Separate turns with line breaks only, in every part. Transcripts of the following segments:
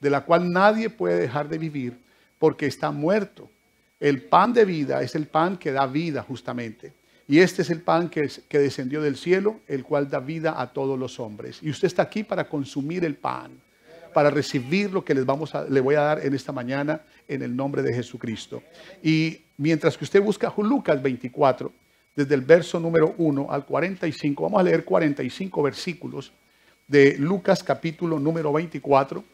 de la cual nadie puede dejar de vivir porque está muerto. El pan de vida es el pan que da vida justamente. Y este es el pan que, que, descendió del cielo, el cual da vida a todos los hombres. Y usted está aquí para consumir el pan, para recibir lo que les vamos a, le voy a dar en esta mañana en el nombre de Jesucristo. Y mientras que usted busca Lucas 24, desde el verso número 1 al 45, vamos a leer 45 versículos de Lucas capítulo número 24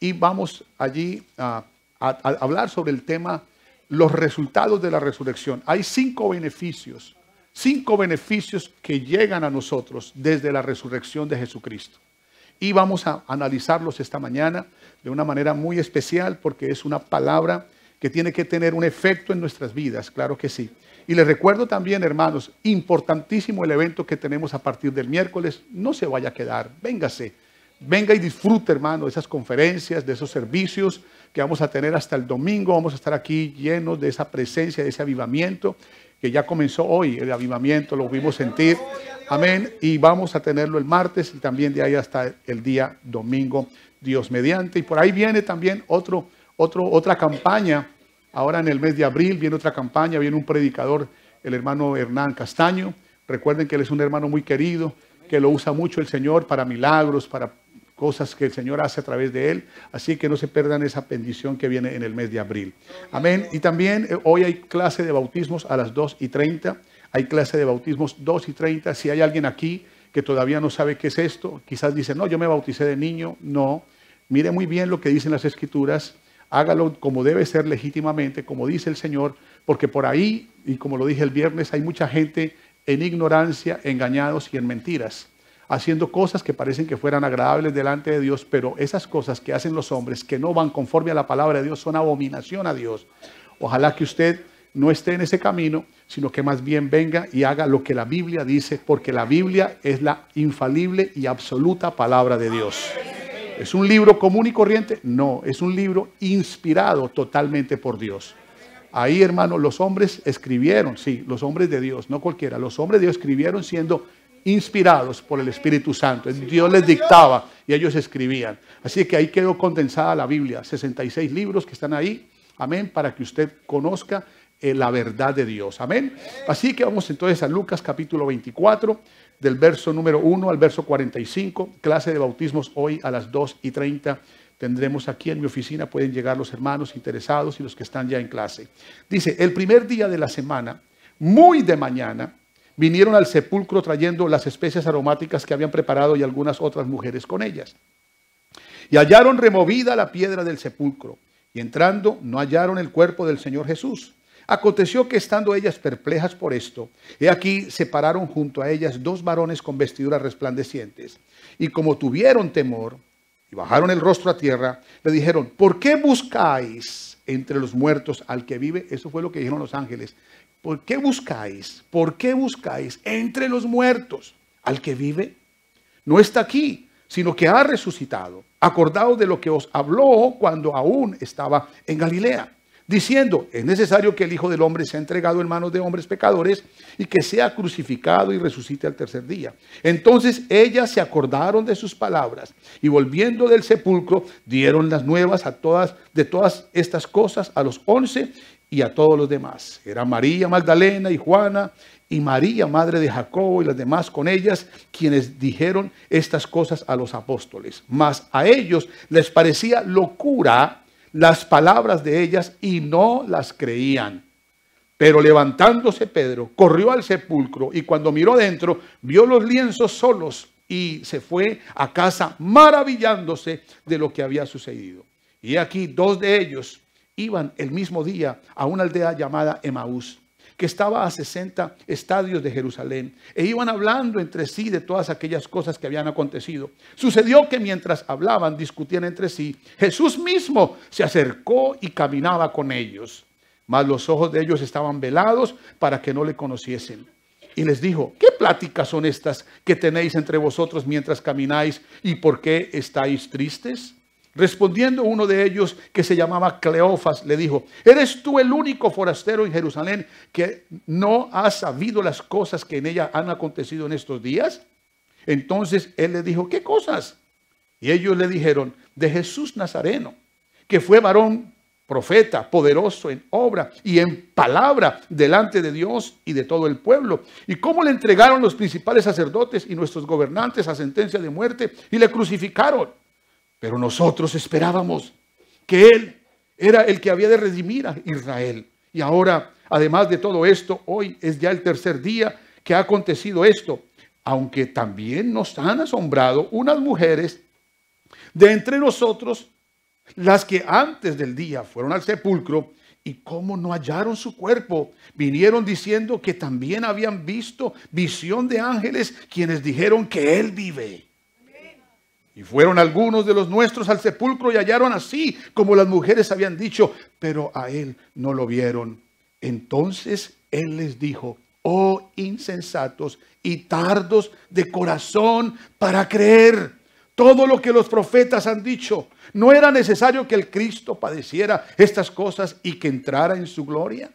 y vamos allí a, a hablar sobre el tema los resultados de la resurrección. Hay cinco beneficios cinco beneficios que llegan a nosotros desde la resurrección de Jesucristo. Y vamos a analizarlos esta mañana de una manera muy especial porque es una palabra que tiene que tener un efecto en nuestras vidas, claro que sí. Y les recuerdo también, hermanos, importantísimo el evento que tenemos a partir del miércoles. No se vaya a quedar, véngase. Venga y disfrute, hermano, de esas conferencias, de esos servicios que vamos a tener hasta el domingo. Vamos a estar aquí llenos de esa presencia, de ese avivamiento que ya comenzó hoy, el avivamiento, lo vimos sentir. Amén. Y vamos a tenerlo el martes y también de ahí hasta el día domingo, Dios mediante. Y por ahí viene también otro, otro, otra campaña. Ahora en el mes de abril viene otra campaña, viene un predicador, el hermano Hernán Castaño. Recuerden que él es un hermano muy querido, que lo usa mucho el Señor para milagros, para cosas que el Señor hace a través de él. Así que no se pierdan esa bendición que viene en el mes de abril. Amén. Y también eh, hoy hay clase de bautismos a las 2 y 30. Hay clase de bautismos 2 y 30. Si hay alguien aquí que todavía no sabe qué es esto, quizás dice, no, yo me bauticé de niño. No. Mire muy bien lo que dicen las escrituras. Hágalo como debe ser legítimamente, como dice el Señor, porque por ahí, y como lo dije el viernes, hay mucha gente en ignorancia, engañados y en mentiras haciendo cosas que parecen que fueran agradables delante de Dios, pero esas cosas que hacen los hombres que no van conforme a la palabra de Dios son abominación a Dios. Ojalá que usted no esté en ese camino, sino que más bien venga y haga lo que la Biblia dice, porque la Biblia es la infalible y absoluta palabra de Dios. ¿Es un libro común y corriente? No, es un libro inspirado totalmente por Dios. Ahí, hermano, los hombres escribieron, sí, los hombres de Dios, no cualquiera, los hombres de Dios escribieron siendo inspirados por el Espíritu Santo. Dios les dictaba y ellos escribían. Así que ahí quedó condensada la Biblia, 66 libros que están ahí. Amén, para que usted conozca eh, la verdad de Dios. Amén. Así que vamos entonces a Lucas capítulo 24, del verso número 1 al verso 45, clase de bautismos hoy a las 2 y 30. Tendremos aquí en mi oficina, pueden llegar los hermanos interesados y los que están ya en clase. Dice, el primer día de la semana, muy de mañana, vinieron al sepulcro trayendo las especias aromáticas que habían preparado y algunas otras mujeres con ellas. Y hallaron removida la piedra del sepulcro, y entrando no hallaron el cuerpo del Señor Jesús. Aconteció que estando ellas perplejas por esto, he aquí se pararon junto a ellas dos varones con vestiduras resplandecientes. Y como tuvieron temor y bajaron el rostro a tierra, le dijeron, ¿por qué buscáis entre los muertos al que vive? Eso fue lo que dijeron los ángeles. ¿Por qué buscáis? ¿Por qué buscáis entre los muertos al que vive? No está aquí, sino que ha resucitado. Acordaos de lo que os habló cuando aún estaba en Galilea, diciendo, es necesario que el Hijo del Hombre sea entregado en manos de hombres pecadores y que sea crucificado y resucite al tercer día. Entonces ellas se acordaron de sus palabras y volviendo del sepulcro dieron las nuevas a todas de todas estas cosas a los once y a todos los demás. Era María Magdalena y Juana y María, madre de Jacobo y las demás con ellas, quienes dijeron estas cosas a los apóstoles. Mas a ellos les parecía locura las palabras de ellas y no las creían. Pero levantándose Pedro, corrió al sepulcro y cuando miró dentro, vio los lienzos solos y se fue a casa maravillándose de lo que había sucedido. Y aquí dos de ellos iban el mismo día a una aldea llamada Emaús, que estaba a 60 estadios de Jerusalén, e iban hablando entre sí de todas aquellas cosas que habían acontecido. Sucedió que mientras hablaban, discutían entre sí, Jesús mismo se acercó y caminaba con ellos, mas los ojos de ellos estaban velados para que no le conociesen. Y les dijo, ¿qué pláticas son estas que tenéis entre vosotros mientras camináis y por qué estáis tristes? Respondiendo uno de ellos, que se llamaba Cleofas, le dijo, ¿eres tú el único forastero en Jerusalén que no ha sabido las cosas que en ella han acontecido en estos días? Entonces él le dijo, ¿qué cosas? Y ellos le dijeron, de Jesús Nazareno, que fue varón profeta, poderoso en obra y en palabra delante de Dios y de todo el pueblo. Y cómo le entregaron los principales sacerdotes y nuestros gobernantes a sentencia de muerte y le crucificaron. Pero nosotros esperábamos que Él era el que había de redimir a Israel. Y ahora, además de todo esto, hoy es ya el tercer día que ha acontecido esto. Aunque también nos han asombrado unas mujeres de entre nosotros las que antes del día fueron al sepulcro y como no hallaron su cuerpo, vinieron diciendo que también habían visto visión de ángeles quienes dijeron que Él vive. Y fueron algunos de los nuestros al sepulcro y hallaron así como las mujeres habían dicho, pero a Él no lo vieron. Entonces Él les dijo, oh insensatos y tardos de corazón para creer todo lo que los profetas han dicho. ¿No era necesario que el Cristo padeciera estas cosas y que entrara en su gloria?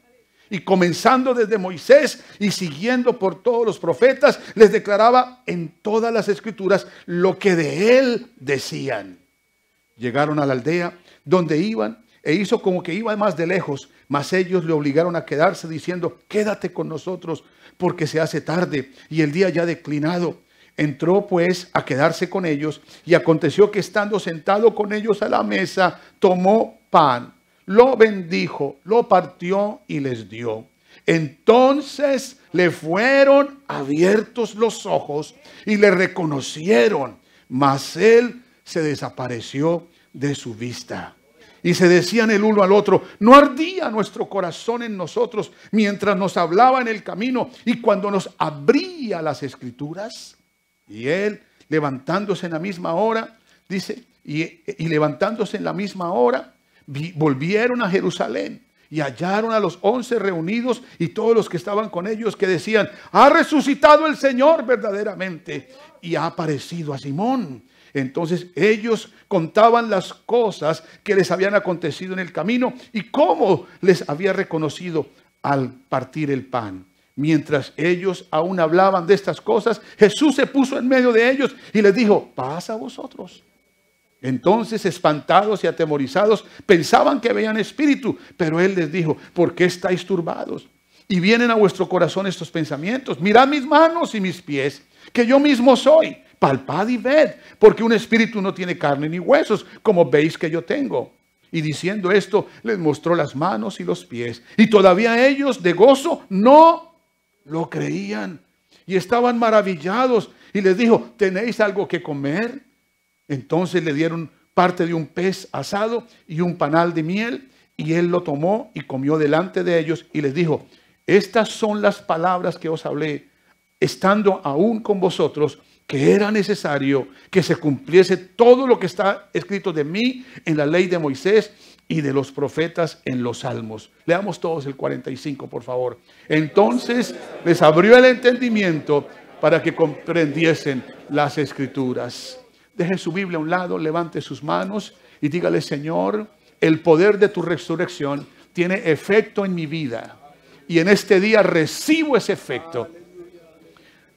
Y comenzando desde Moisés y siguiendo por todos los profetas, les declaraba en todas las escrituras lo que de él decían. Llegaron a la aldea donde iban e hizo como que iba más de lejos, mas ellos le obligaron a quedarse diciendo, quédate con nosotros porque se hace tarde y el día ya declinado. Entró pues a quedarse con ellos y aconteció que estando sentado con ellos a la mesa, tomó pan, lo bendijo, lo partió y les dio. Entonces le fueron abiertos los ojos y le reconocieron, mas él se desapareció de su vista. Y se decían el uno al otro, no ardía nuestro corazón en nosotros mientras nos hablaba en el camino y cuando nos abría las escrituras. Y él, levantándose en la misma hora, dice, y, levantándose en la misma hora, volvieron a Jerusalén y hallaron a los once reunidos y todos los que estaban con ellos que decían, ha resucitado el Señor verdaderamente y ha aparecido a Simón. Entonces ellos contaban las cosas que les habían acontecido en el camino y cómo les había reconocido al partir el pan. Mientras ellos aún hablaban de estas cosas, Jesús se puso en medio de ellos y les dijo, pasa a vosotros. Entonces, espantados y atemorizados, pensaban que veían espíritu, pero él les dijo, ¿por qué estáis turbados? Y vienen a vuestro corazón estos pensamientos. Mirad mis manos y mis pies, que yo mismo soy. Palpad y ved, porque un espíritu no tiene carne ni huesos, como veis que yo tengo. Y diciendo esto, les mostró las manos y los pies. Y todavía ellos de gozo no lo creían y estaban maravillados. Y les dijo, ¿tenéis algo que comer? Entonces le dieron parte de un pez asado y un panal de miel. Y él lo tomó y comió delante de ellos y les dijo, estas son las palabras que os hablé, estando aún con vosotros, que era necesario que se cumpliese todo lo que está escrito de mí en la ley de Moisés y de los profetas en los salmos. Leamos todos el 45, por favor. Entonces les abrió el entendimiento para que comprendiesen las escrituras. Deje su Biblia a un lado, levante sus manos y dígale, Señor, el poder de tu resurrección tiene efecto en mi vida. Y en este día recibo ese efecto.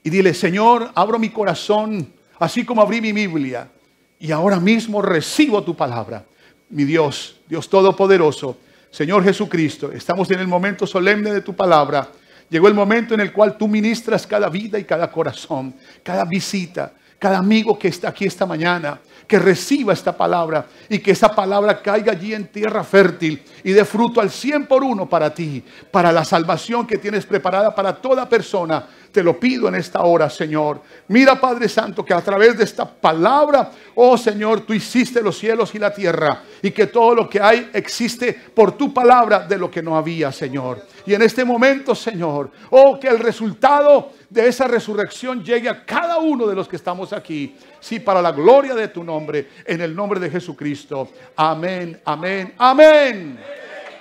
Y dile, Señor, abro mi corazón, así como abrí mi Biblia. Y ahora mismo recibo tu palabra mi Dios, Dios Todopoderoso, Señor Jesucristo, estamos en el momento solemne de tu palabra. Llegó el momento en el cual tú ministras cada vida y cada corazón, cada visita, cada amigo que está aquí esta mañana, que reciba esta palabra y que esa palabra caiga allí en tierra fértil y dé fruto al cien por uno para ti, para la salvación que tienes preparada para toda persona te lo pido en esta hora, Señor. Mira, Padre Santo, que a través de esta palabra, oh Señor, tú hiciste los cielos y la tierra y que todo lo que hay existe por tu palabra de lo que no había, Señor. Y en este momento, Señor, oh, que el resultado de esa resurrección llegue a cada uno de los que estamos aquí. Sí, para la gloria de tu nombre, en el nombre de Jesucristo. Amén, amén, amén.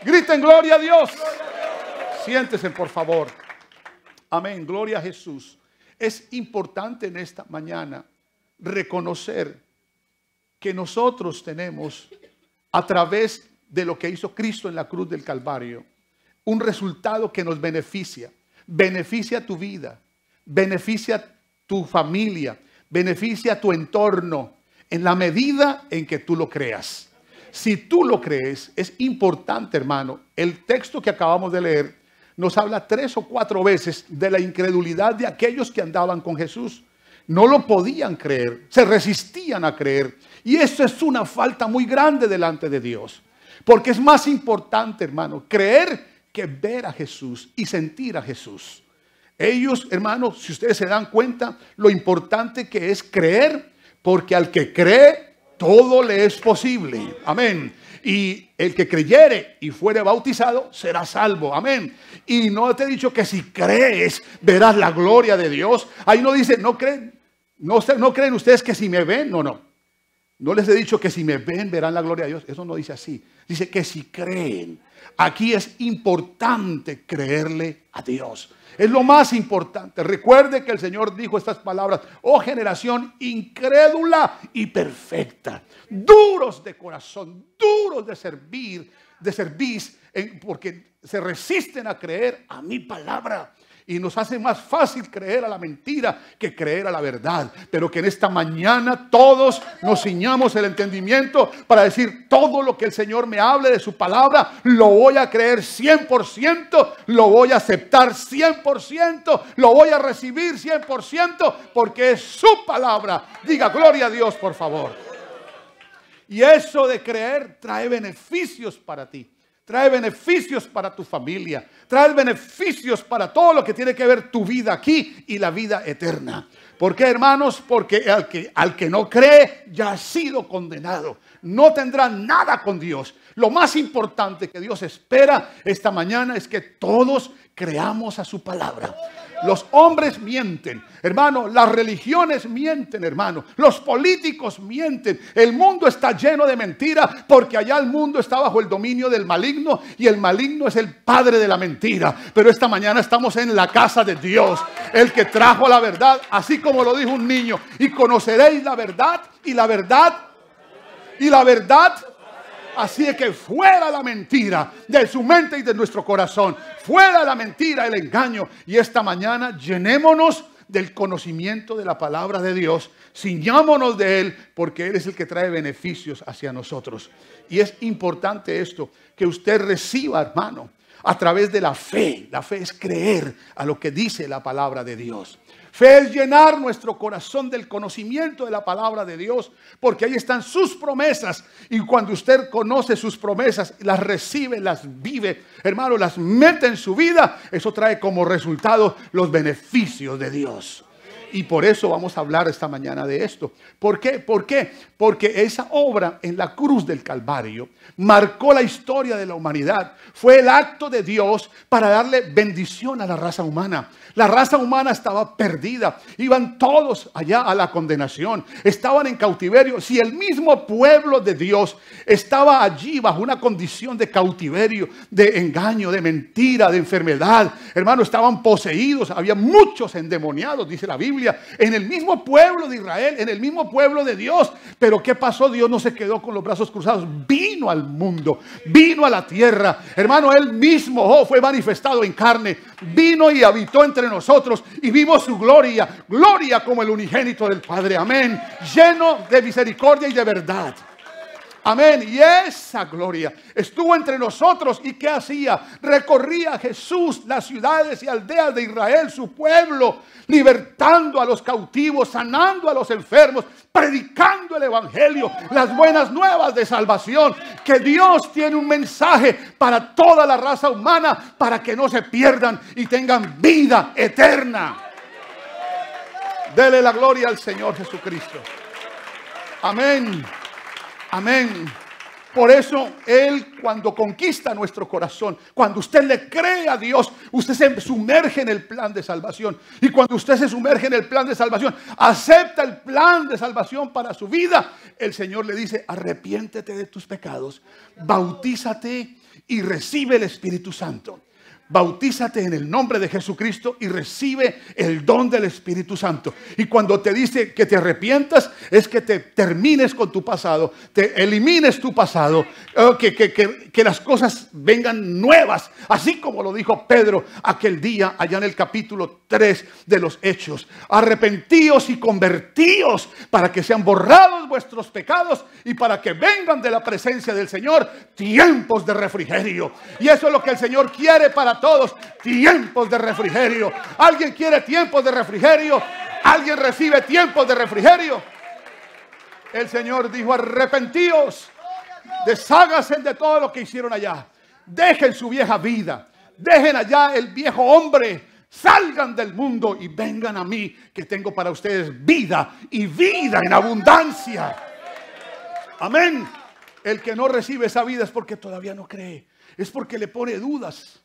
Griten gloria a Dios. Siéntese, por favor. Amén, gloria a Jesús. Es importante en esta mañana reconocer que nosotros tenemos a través de lo que hizo Cristo en la cruz del Calvario, un resultado que nos beneficia, beneficia tu vida, beneficia tu familia, beneficia tu entorno. en la medida en que tú lo creas. Si tú lo crees, es importante, hermano. El texto que acabamos de leer nos habla tres o cuatro veces de la incredulidad de aquellos que andaban con Jesús. No lo podían creer, se resistían a creer. Y eso es una falta muy grande delante de Dios. Porque es más importante, hermano, creer que ver a Jesús y sentir a Jesús. Ellos, hermanos, si ustedes se dan cuenta, lo importante que es creer, porque al que cree, todo le es posible. Amén. Y el que creyere y fuere bautizado será salvo. Amén. Y no te he dicho que si crees verás la gloria de Dios. Ahí no dice, no creen, no, no creen ustedes que si me ven, no, no. No les he dicho que si me ven verán la gloria de Dios. Eso no dice así. Dice que si creen. Aquí es importante creerle a Dios. Es lo más importante. Recuerde que el Señor dijo estas palabras, oh generación incrédula y perfecta, duros de corazón, duros de servir, de servir, porque se resisten a creer a mi palabra y nos hace más fácil creer a la mentira que creer a la verdad. Pero que en esta mañana todos nos ciñamos el entendimiento para decir todo lo que el Señor me hable de su palabra, lo voy a creer 100%, lo voy a aceptar 100%, lo voy a recibir 100% porque es su palabra. Diga gloria a Dios, por favor. Y eso de creer trae beneficios para ti trae beneficios para tu familia, trae beneficios para todo lo que tiene que ver tu vida aquí y la vida eterna. ¿Por qué, hermanos? Porque al que, al que no cree ya ha sido condenado. No tendrá nada con Dios. Lo más importante que Dios espera esta mañana es que todos creamos a su palabra. Los hombres mienten, hermano. Las religiones mienten, hermano. Los políticos mienten. El mundo está lleno de mentira porque allá el mundo está bajo el dominio del maligno y el maligno es el padre de la mentira. Pero esta mañana estamos en la casa de Dios, el que trajo la verdad, así como lo dijo un niño. Y conoceréis la verdad y la verdad y la verdad Así es que fuera la mentira de su mente y de nuestro corazón. Fuera la mentira, el engaño. Y esta mañana llenémonos del conocimiento de la palabra de Dios. Ciñámonos de Él porque Él es el que trae beneficios hacia nosotros. Y es importante esto, que usted reciba, hermano, a través de la fe. La fe es creer a lo que dice la palabra de Dios. Fe es llenar nuestro corazón del conocimiento de la palabra de Dios, porque ahí están sus promesas. Y cuando usted conoce sus promesas, las recibe, las vive, hermano, las mete en su vida, eso trae como resultado los beneficios de Dios. Y por eso vamos a hablar esta mañana de esto. ¿Por qué? ¿Por qué? Porque esa obra en la cruz del Calvario marcó la historia de la humanidad. Fue el acto de Dios para darle bendición a la raza humana. La raza humana estaba perdida. Iban todos allá a la condenación. Estaban en cautiverio. Si el mismo pueblo de Dios estaba allí bajo una condición de cautiverio, de engaño, de mentira, de enfermedad, hermano, estaban poseídos. Había muchos endemoniados, dice la Biblia en el mismo pueblo de Israel, en el mismo pueblo de Dios. Pero ¿qué pasó? Dios no se quedó con los brazos cruzados, vino al mundo, vino a la tierra. Hermano, Él mismo oh, fue manifestado en carne, vino y habitó entre nosotros y vimos su gloria, gloria como el unigénito del Padre. Amén. Lleno de misericordia y de verdad. Amén. Y esa gloria estuvo entre nosotros. ¿Y qué hacía? Recorría Jesús las ciudades y aldeas de Israel, su pueblo, libertando a los cautivos, sanando a los enfermos, predicando el Evangelio, las buenas nuevas de salvación. Que Dios tiene un mensaje para toda la raza humana para que no se pierdan y tengan vida eterna. Dele la gloria al Señor Jesucristo. Amén. Amén. Por eso Él cuando conquista nuestro corazón, cuando usted le cree a Dios, usted se sumerge en el plan de salvación. Y cuando usted se sumerge en el plan de salvación, acepta el plan de salvación para su vida, el Señor le dice, arrepiéntete de tus pecados, bautízate y recibe el Espíritu Santo. Bautízate en el nombre de Jesucristo y recibe el don del Espíritu Santo. Y cuando te dice que te arrepientas, es que te termines con tu pasado, te elimines tu pasado, que, que, que, que, las cosas vengan nuevas, así como lo dijo Pedro aquel día allá en el capítulo 3 de los Hechos. Arrepentíos y convertíos para que sean borrados vuestros pecados y para que vengan de la presencia del Señor tiempos de refrigerio. Y eso es lo que el Señor quiere para todos tiempos de refrigerio. ¿Alguien quiere tiempos de refrigerio? ¿Alguien recibe tiempos de refrigerio? El Señor dijo, arrepentíos, desháganse de todo lo que hicieron allá. Dejen su vieja vida, dejen allá el viejo hombre, salgan del mundo y vengan a mí que tengo para ustedes vida y vida en abundancia. Amén. El que no recibe esa vida es porque todavía no cree, es porque le pone dudas.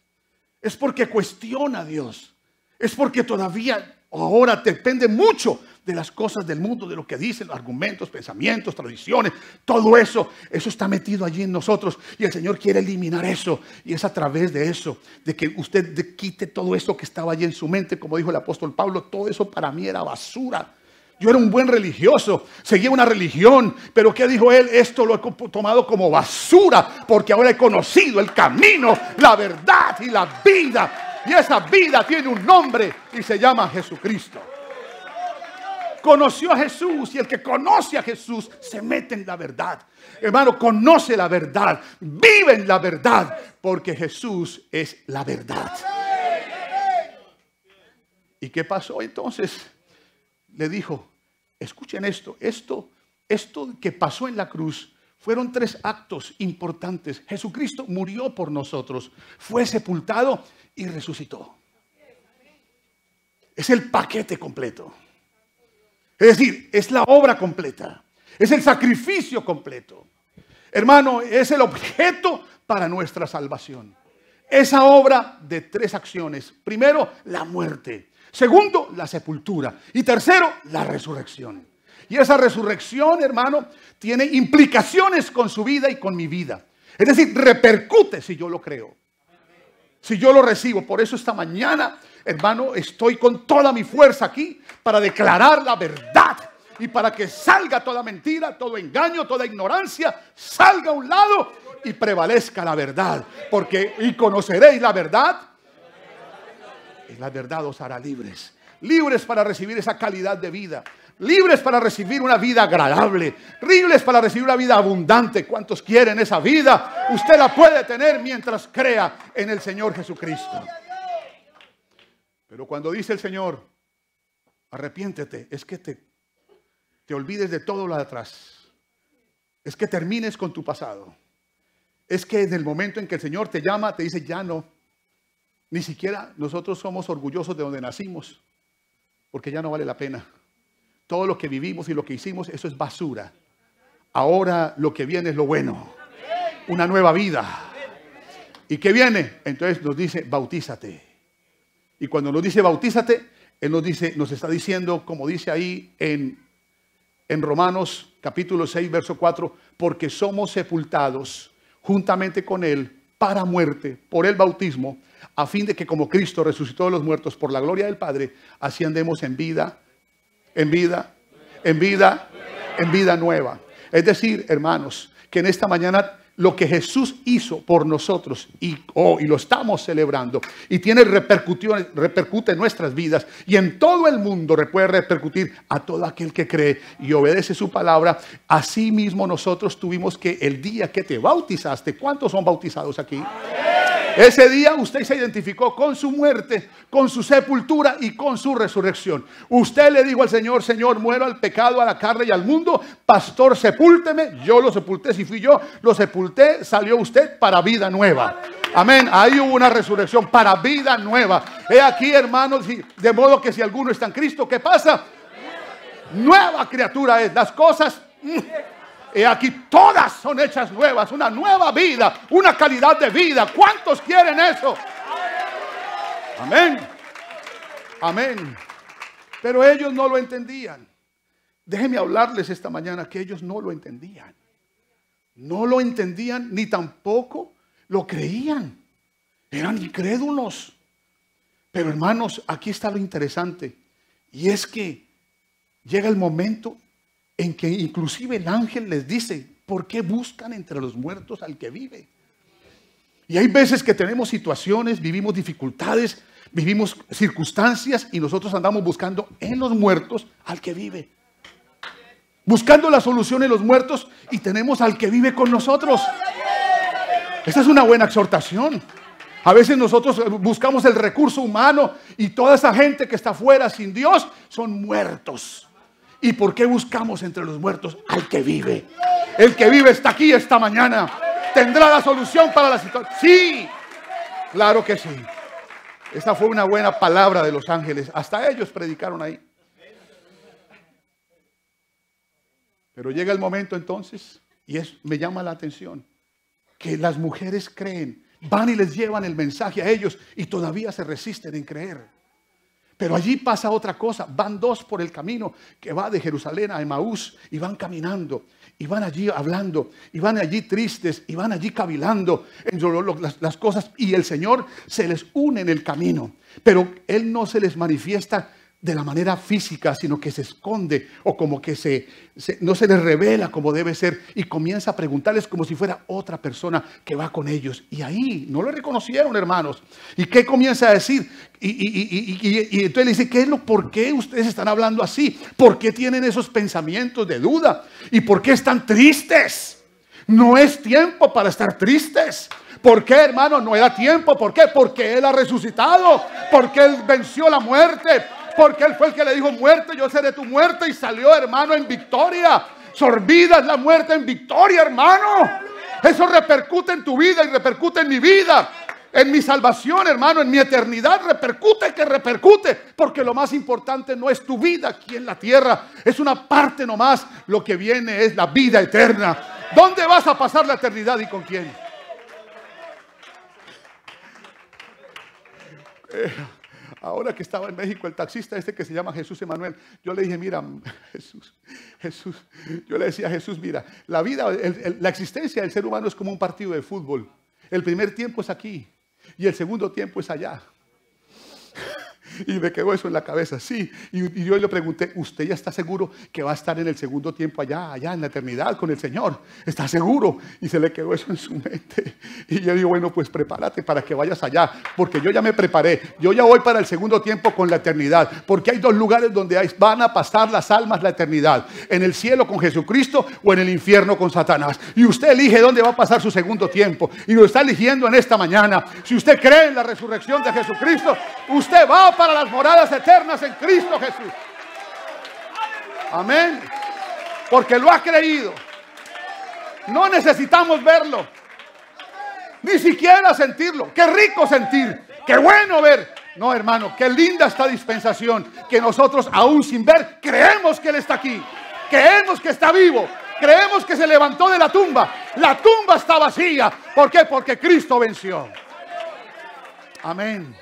Es porque cuestiona a Dios. Es porque todavía ahora depende mucho de las cosas del mundo, de lo que dicen, argumentos, pensamientos, tradiciones, todo eso, eso está metido allí en nosotros y el Señor quiere eliminar eso y es a través de eso, de que usted quite todo eso que estaba allí en su mente, como dijo el apóstol Pablo, todo eso para mí era basura. Yo era un buen religioso, seguía una religión, pero ¿qué dijo él? Esto lo he tomado como basura, porque ahora he conocido el camino, la verdad y la vida. Y esa vida tiene un nombre y se llama Jesucristo. Conoció a Jesús y el que conoce a Jesús se mete en la verdad. Hermano, conoce la verdad, vive en la verdad, porque Jesús es la verdad. ¿Y qué pasó entonces? Le dijo, Escuchen esto, esto, esto que pasó en la cruz fueron tres actos importantes. Jesucristo murió por nosotros, fue sepultado y resucitó. Es el paquete completo. Es decir, es la obra completa. Es el sacrificio completo. Hermano, es el objeto para nuestra salvación. Esa obra de tres acciones. Primero, la muerte. Segundo, la sepultura. Y tercero, la resurrección. Y esa resurrección, hermano, tiene implicaciones con su vida y con mi vida. Es decir, repercute si yo lo creo. Si yo lo recibo. Por eso esta mañana, hermano, estoy con toda mi fuerza aquí para declarar la verdad. Y para que salga toda mentira, todo engaño, toda ignorancia, salga a un lado y prevalezca la verdad. Porque y conoceréis la verdad la verdad os hará libres. Libres para recibir esa calidad de vida. Libres para recibir una vida agradable. Libres para recibir una vida abundante. ¿Cuántos quieren esa vida? Usted la puede tener mientras crea en el Señor Jesucristo. Pero cuando dice el Señor, arrepiéntete, es que te, te olvides de todo lo de atrás. Es que termines con tu pasado. Es que en el momento en que el Señor te llama, te dice, ya no, ni siquiera nosotros somos orgullosos de donde nacimos, porque ya no vale la pena. Todo lo que vivimos y lo que hicimos, eso es basura. Ahora lo que viene es lo bueno, una nueva vida. ¿Y qué viene? Entonces nos dice, bautízate. Y cuando nos dice bautízate, Él nos dice, nos está diciendo, como dice ahí en, en Romanos capítulo 6, verso 4, porque somos sepultados juntamente con Él para muerte por el bautismo a fin de que como Cristo resucitó de los muertos por la gloria del Padre, así andemos en vida, en vida, en vida, en vida nueva. Es decir, hermanos, que en esta mañana lo que Jesús hizo por nosotros y, oh, y lo estamos celebrando y tiene repercusiones, repercute en nuestras vidas y en todo el mundo puede repercutir a todo aquel que cree y obedece su palabra. Así mismo nosotros tuvimos que el día que te bautizaste, ¿cuántos son bautizados aquí? Ese día usted se identificó con su muerte, con su sepultura y con su resurrección. Usted le dijo al Señor, Señor, muero al pecado, a la carne y al mundo. Pastor, sepúlteme. Yo lo sepulté, si fui yo, lo sepulté, salió usted para vida nueva. Amén. Ahí hubo una resurrección para vida nueva. He aquí, hermanos, de modo que si alguno está en Cristo, ¿qué pasa? Nueva criatura es. Las cosas... Mm, y aquí todas son hechas nuevas, una nueva vida, una calidad de vida. ¿Cuántos quieren eso? Amén. Amén. Pero ellos no lo entendían. Déjenme hablarles esta mañana que ellos no lo entendían. No lo entendían ni tampoco lo creían. Eran incrédulos. Pero hermanos, aquí está lo interesante. Y es que llega el momento en que inclusive el ángel les dice, ¿por qué buscan entre los muertos al que vive? Y hay veces que tenemos situaciones, vivimos dificultades, vivimos circunstancias y nosotros andamos buscando en los muertos al que vive. Buscando la solución en los muertos y tenemos al que vive con nosotros. Esta es una buena exhortación. A veces nosotros buscamos el recurso humano y toda esa gente que está fuera sin Dios son muertos. ¿Y por qué buscamos entre los muertos al que vive? El que vive está aquí esta mañana. ¿Tendrá la solución para la situación? Sí, claro que sí. Esta fue una buena palabra de los ángeles. Hasta ellos predicaron ahí. Pero llega el momento entonces, y es, me llama la atención, que las mujeres creen, van y les llevan el mensaje a ellos y todavía se resisten en creer. Pero allí pasa otra cosa. Van dos por el camino que va de Jerusalén a Emaús y van caminando y van allí hablando y van allí tristes y van allí cavilando en las, las cosas y el Señor se les une en el camino. Pero Él no se les manifiesta de la manera física, sino que se esconde o como que se, no se les revela como debe ser y comienza a preguntarles como si fuera otra persona que va con ellos. Y ahí no lo reconocieron, hermanos. ¿Y qué comienza a decir? Y, entonces le dice, ¿qué es lo por qué ustedes están hablando así? ¿Por qué tienen esos pensamientos de duda? ¿Y por qué están tristes? No es tiempo para estar tristes. ¿Por qué, hermano? No era tiempo. ¿Por qué? Porque Él ha resucitado. Porque Él venció la muerte porque Él fue el que le dijo, muerte, yo seré tu muerte. Y salió, hermano, en victoria. Sorbida es la muerte en victoria, hermano. Eso repercute en tu vida y repercute en mi vida. En mi salvación, hermano, en mi eternidad, repercute que repercute. Porque lo más importante no es tu vida aquí en la tierra. Es una parte nomás. Lo que viene es la vida eterna. ¿Dónde vas a pasar la eternidad y con quién? Ahora que estaba en México, el taxista este que se llama Jesús Emanuel, yo le dije, mira, Jesús, Jesús, yo le decía a Jesús, mira, la vida, la existencia del ser humano es como un partido de fútbol. El primer tiempo es aquí y el segundo tiempo es allá. Y me quedó eso en la cabeza, sí. Y, yo le pregunté, ¿usted ya está seguro que va a estar en el segundo tiempo allá, allá en la eternidad con el Señor? ¿Está seguro? Y se le quedó eso en su mente. Y yo digo, bueno, pues prepárate para que vayas allá, porque yo ya me preparé. Yo ya voy para el segundo tiempo con la eternidad, porque hay dos lugares donde van a pasar las almas la eternidad. En el cielo con Jesucristo o en el infierno con Satanás. Y usted elige dónde va a pasar su segundo tiempo. Y lo está eligiendo en esta mañana. Si usted cree en la resurrección de Jesucristo, usted va a para las moradas eternas en Cristo Jesús. Amén. Porque lo ha creído. No necesitamos verlo. Ni siquiera sentirlo. Qué rico sentir. Qué bueno ver. No, hermano, qué linda esta dispensación. Que nosotros, aún sin ver, creemos que Él está aquí. Creemos que está vivo. Creemos que se levantó de la tumba. La tumba está vacía. ¿Por qué? Porque Cristo venció. Amén.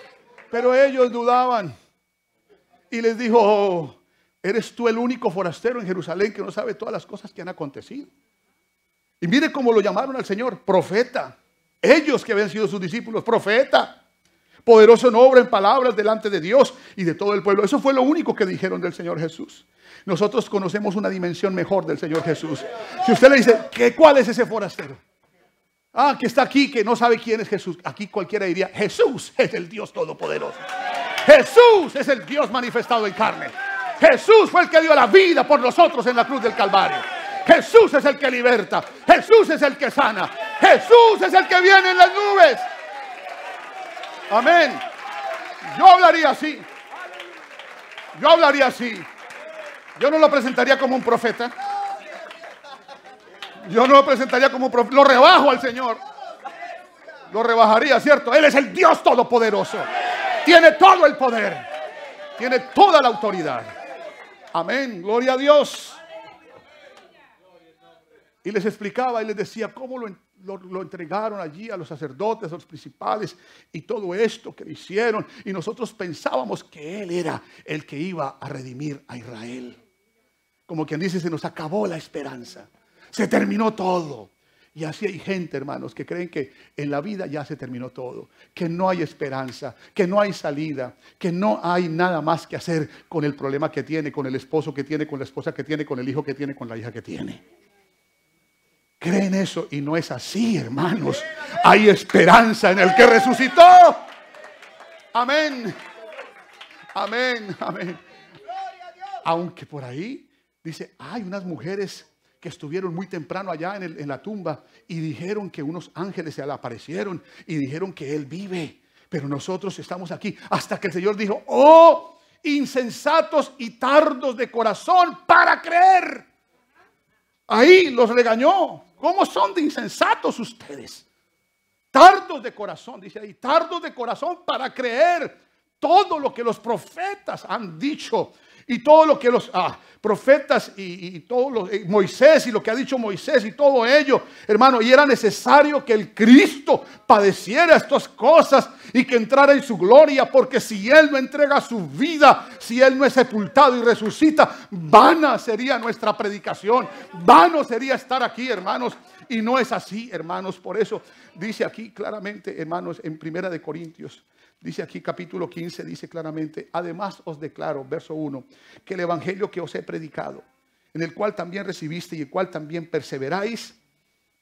Pero ellos dudaban. Y les dijo, oh, ¿eres tú el único forastero en Jerusalén que no sabe todas las cosas que han acontecido? Y mire cómo lo llamaron al Señor, profeta. Ellos que habían sido sus discípulos, profeta. Poderoso en obra, en palabras delante de Dios y de todo el pueblo. Eso fue lo único que dijeron del Señor Jesús. Nosotros conocemos una dimensión mejor del Señor Jesús. Si usted le dice, ¿qué, ¿cuál es ese forastero? Ah, que está aquí, que no sabe quién es Jesús. Aquí cualquiera diría, Jesús es el Dios Todopoderoso. Jesús es el Dios manifestado en carne. Jesús fue el que dio la vida por nosotros en la cruz del Calvario. Jesús es el que liberta. Jesús es el que sana. Jesús es el que viene en las nubes. Amén. Yo hablaría así. Yo hablaría así. Yo no lo presentaría como un profeta. Yo no lo presentaría como un Lo rebajo al Señor. Lo rebajaría, ¿cierto? Él es el Dios Todopoderoso. Tiene todo el poder. Tiene toda la autoridad. Amén. Gloria a Dios. Y les explicaba y les decía cómo lo, lo, entregaron allí a los sacerdotes, a los principales y todo esto que hicieron. Y nosotros pensábamos que Él era el que iba a redimir a Israel. Como quien dice, se nos acabó la esperanza. Se terminó todo. Y así hay gente, hermanos, que creen que en la vida ya se terminó todo, que no hay esperanza, que no hay salida, que no hay nada más que hacer con el problema que tiene, con el esposo que tiene, con la esposa que tiene, con el hijo que tiene, con la hija que tiene. Creen eso y no es así, hermanos. Hay esperanza en el que resucitó. Amén. Amén, amén. Aunque por ahí dice, hay unas mujeres que estuvieron muy temprano allá en, la tumba y dijeron que unos ángeles se le aparecieron y dijeron que Él vive. Pero nosotros estamos aquí hasta que el Señor dijo, oh, insensatos y tardos de corazón para creer. Ahí los regañó. ¿Cómo son de insensatos ustedes? Tardos de corazón, dice ahí, tardos de corazón para creer todo lo que los profetas han dicho y todo lo que los ah, profetas y, todo lo, eh, Moisés y lo que ha dicho Moisés y todo ello, hermano, y era necesario que el Cristo padeciera estas cosas y que entrara en su gloria, porque si Él no entrega su vida, si Él no es sepultado y resucita, vana sería nuestra predicación, vano sería estar aquí, hermanos. Y no es así, hermanos. Por eso dice aquí claramente, hermanos, en Primera de Corintios, Dice aquí capítulo 15, dice claramente, además os declaro, verso 1, que el Evangelio que os he predicado, en el cual también recibiste y el cual también perseveráis,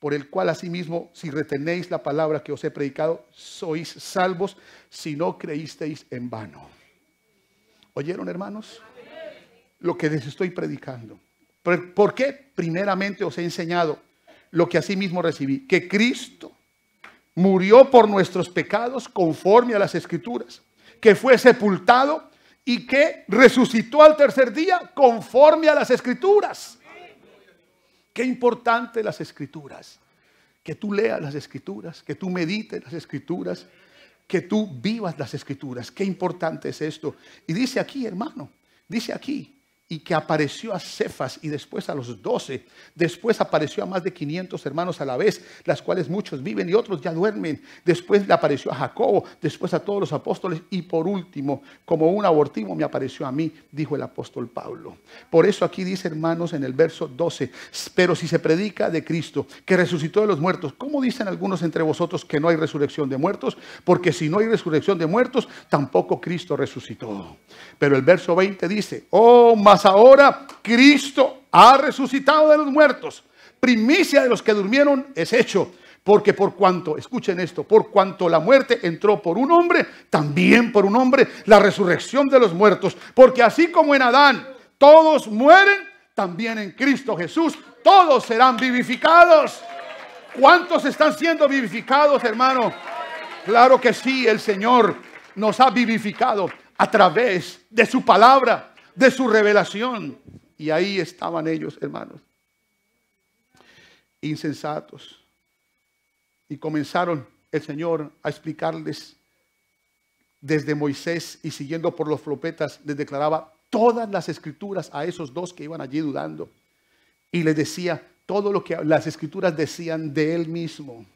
por el cual asimismo, si retenéis la palabra que os he predicado, sois salvos si no creísteis en vano. ¿Oyeron, hermanos? Lo que les estoy predicando. ¿Por qué? Primeramente os he enseñado lo que asimismo recibí, que Cristo murió por nuestros pecados conforme a las escrituras, que fue sepultado y que resucitó al tercer día conforme a las escrituras. Qué importante las escrituras. Que tú leas las escrituras, que tú medites las escrituras, que tú vivas las escrituras. Qué importante es esto. Y dice aquí, hermano, dice aquí, y que apareció a Cefas y después a los doce. Después apareció a más de 500 hermanos a la vez, las cuales muchos viven y otros ya duermen. Después le apareció a Jacobo, después a todos los apóstoles y por último, como un abortivo me apareció a mí, dijo el apóstol Pablo. Por eso aquí dice, hermanos, en el verso 12, pero si se predica de Cristo, que resucitó de los muertos, ¿cómo dicen algunos entre vosotros que no hay resurrección de muertos? Porque si no hay resurrección de muertos, tampoco Cristo resucitó. Pero el verso 20 dice, oh, más ahora Cristo ha resucitado de los muertos. Primicia de los que durmieron es hecho. Porque por cuanto, escuchen esto, por cuanto la muerte entró por un hombre, también por un hombre la resurrección de los muertos. Porque así como en Adán todos mueren, también en Cristo Jesús todos serán vivificados. ¿Cuántos están siendo vivificados, hermano? Claro que sí, el Señor nos ha vivificado a través de su palabra de su revelación. Y ahí estaban ellos, hermanos, insensatos. Y comenzaron el Señor a explicarles desde Moisés y siguiendo por los profetas, les declaraba todas las escrituras a esos dos que iban allí dudando. Y les decía todo lo que las escrituras decían de él mismo.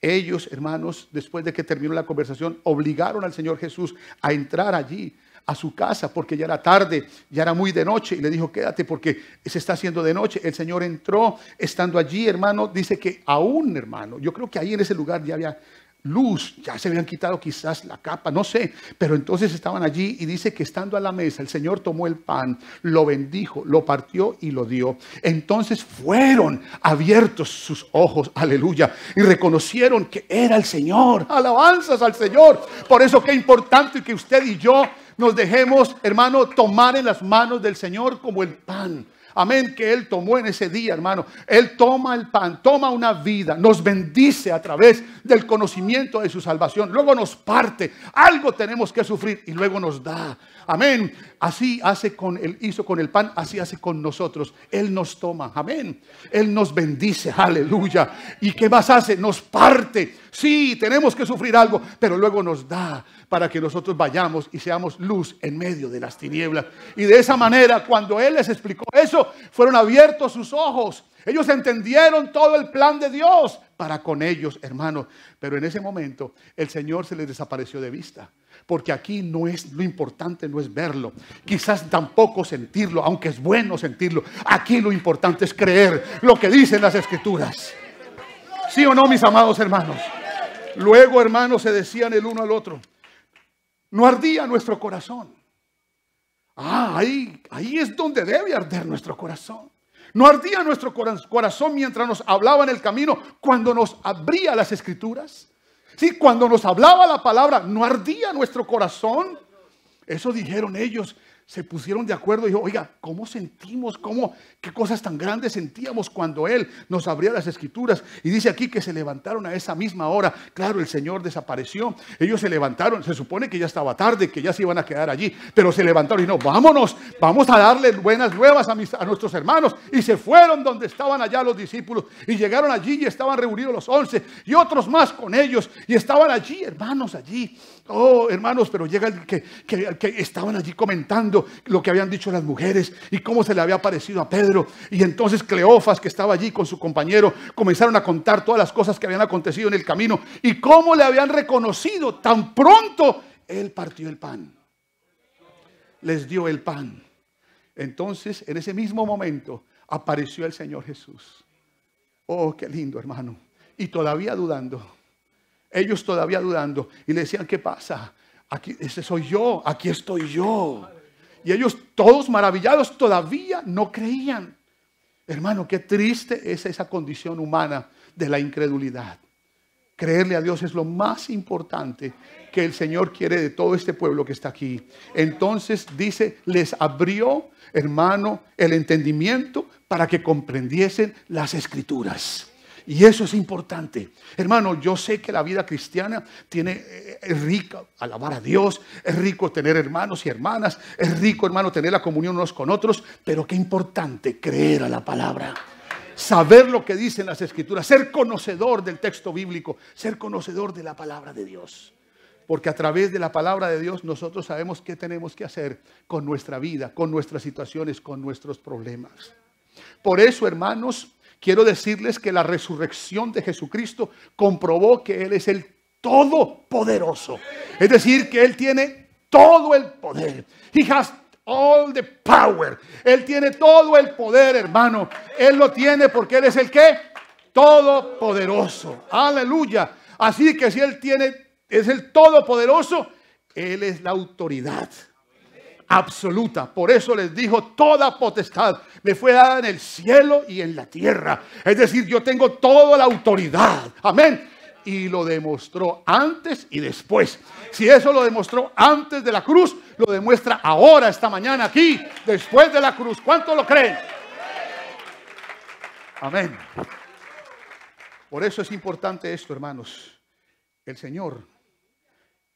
Ellos, hermanos, después de que terminó la conversación, obligaron al Señor Jesús a entrar allí a su casa porque ya era tarde, ya era muy de noche y le dijo, quédate porque se está haciendo de noche. El Señor entró, estando allí, hermano, dice que aún, hermano, yo creo que ahí en ese lugar ya había luz, ya se habían quitado quizás la capa, no sé, pero entonces estaban allí y dice que estando a la mesa el Señor tomó el pan, lo bendijo, lo partió y lo dio. Entonces fueron abiertos sus ojos, aleluya, y reconocieron que era el Señor, alabanzas al Señor. Por eso qué importante que usted y yo nos dejemos, hermano, tomar en las manos del Señor como el pan. Amén, que Él tomó en ese día, hermano. Él toma el pan, toma una vida, nos bendice a través del conocimiento de su salvación. Luego nos parte, algo tenemos que sufrir y luego nos da. Amén. Así hace con él, hizo con el pan, así hace con nosotros. Él nos toma. Amén. Él nos bendice. Aleluya. ¿Y qué más hace? Nos parte. Sí, tenemos que sufrir algo, pero luego nos da para que nosotros vayamos y seamos luz en medio de las tinieblas. Y de esa manera, cuando Él les explicó eso, fueron abiertos sus ojos. Ellos entendieron todo el plan de Dios para con ellos, hermanos. Pero en ese momento el Señor se les desapareció de vista. Porque aquí no es lo importante, no es verlo. Quizás tampoco sentirlo, aunque es bueno sentirlo. Aquí lo importante es creer lo que dicen las escrituras. ¿Sí o no, mis amados hermanos? Luego, hermanos, se decían el uno al otro, no ardía nuestro corazón. Ah, ahí, ahí es donde debe arder nuestro corazón. No ardía nuestro corazón mientras nos hablaba en el camino, cuando nos abría las escrituras. Sí, cuando nos hablaba la palabra, no ardía nuestro corazón. Eso dijeron ellos se pusieron de acuerdo y dijo, oiga, ¿cómo sentimos? ¿Cómo? ¿Qué cosas tan grandes sentíamos cuando Él nos abría las escrituras? Y dice aquí que se levantaron a esa misma hora. Claro, el Señor desapareció. Ellos se levantaron. Se supone que ya estaba tarde, que ya se iban a quedar allí. Pero se levantaron y no, vámonos, vamos a darle buenas nuevas a, a nuestros hermanos. Y se fueron donde estaban allá los discípulos. Y llegaron allí y estaban reunidos los once y otros más con ellos. Y estaban allí, hermanos, allí Oh, hermanos, pero llega el que, que, estaban allí comentando lo que habían dicho las mujeres y cómo se le había parecido a Pedro. Y entonces Cleofas, que estaba allí con su compañero, comenzaron a contar todas las cosas que habían acontecido en el camino y cómo le habían reconocido tan pronto. Él partió el pan. Les dio el pan. Entonces, en ese mismo momento, apareció el Señor Jesús. Oh, qué lindo, hermano. Y todavía dudando ellos todavía dudando y le decían, ¿qué pasa? Aquí, ese soy yo, aquí estoy yo. Y ellos todos maravillados todavía no creían. Hermano, qué triste es esa condición humana de la incredulidad. Creerle a Dios es lo más importante que el Señor quiere de todo este pueblo que está aquí. Entonces dice, les abrió, hermano, el entendimiento para que comprendiesen las escrituras. Y eso es importante. Hermano, yo sé que la vida cristiana tiene, eh, es rica alabar a Dios, es rico tener hermanos y hermanas, es rico, hermano, tener la comunión unos con otros, pero qué importante creer a la palabra. Saber lo que dicen las escrituras, ser conocedor del texto bíblico, ser conocedor de la palabra de Dios. Porque a través de la palabra de Dios nosotros sabemos qué tenemos que hacer con nuestra vida, con nuestras situaciones, con nuestros problemas. Por eso, hermanos, quiero decirles que la resurrección de Jesucristo comprobó que Él es el todopoderoso. Es decir, que Él tiene todo el poder. He has all the power. Él tiene todo el poder, hermano. Él lo tiene porque Él es el que? Todopoderoso. Aleluya. Así que si Él tiene, es el todopoderoso, Él es la autoridad absoluta. Por eso les dijo, toda potestad me fue dada en el cielo y en la tierra. Es decir, yo tengo toda la autoridad. Amén. Y lo demostró antes y después. Si eso lo demostró antes de la cruz, lo demuestra ahora, esta mañana, aquí, después de la cruz. ¿Cuánto lo creen? Amén. Por eso es importante esto, hermanos. El Señor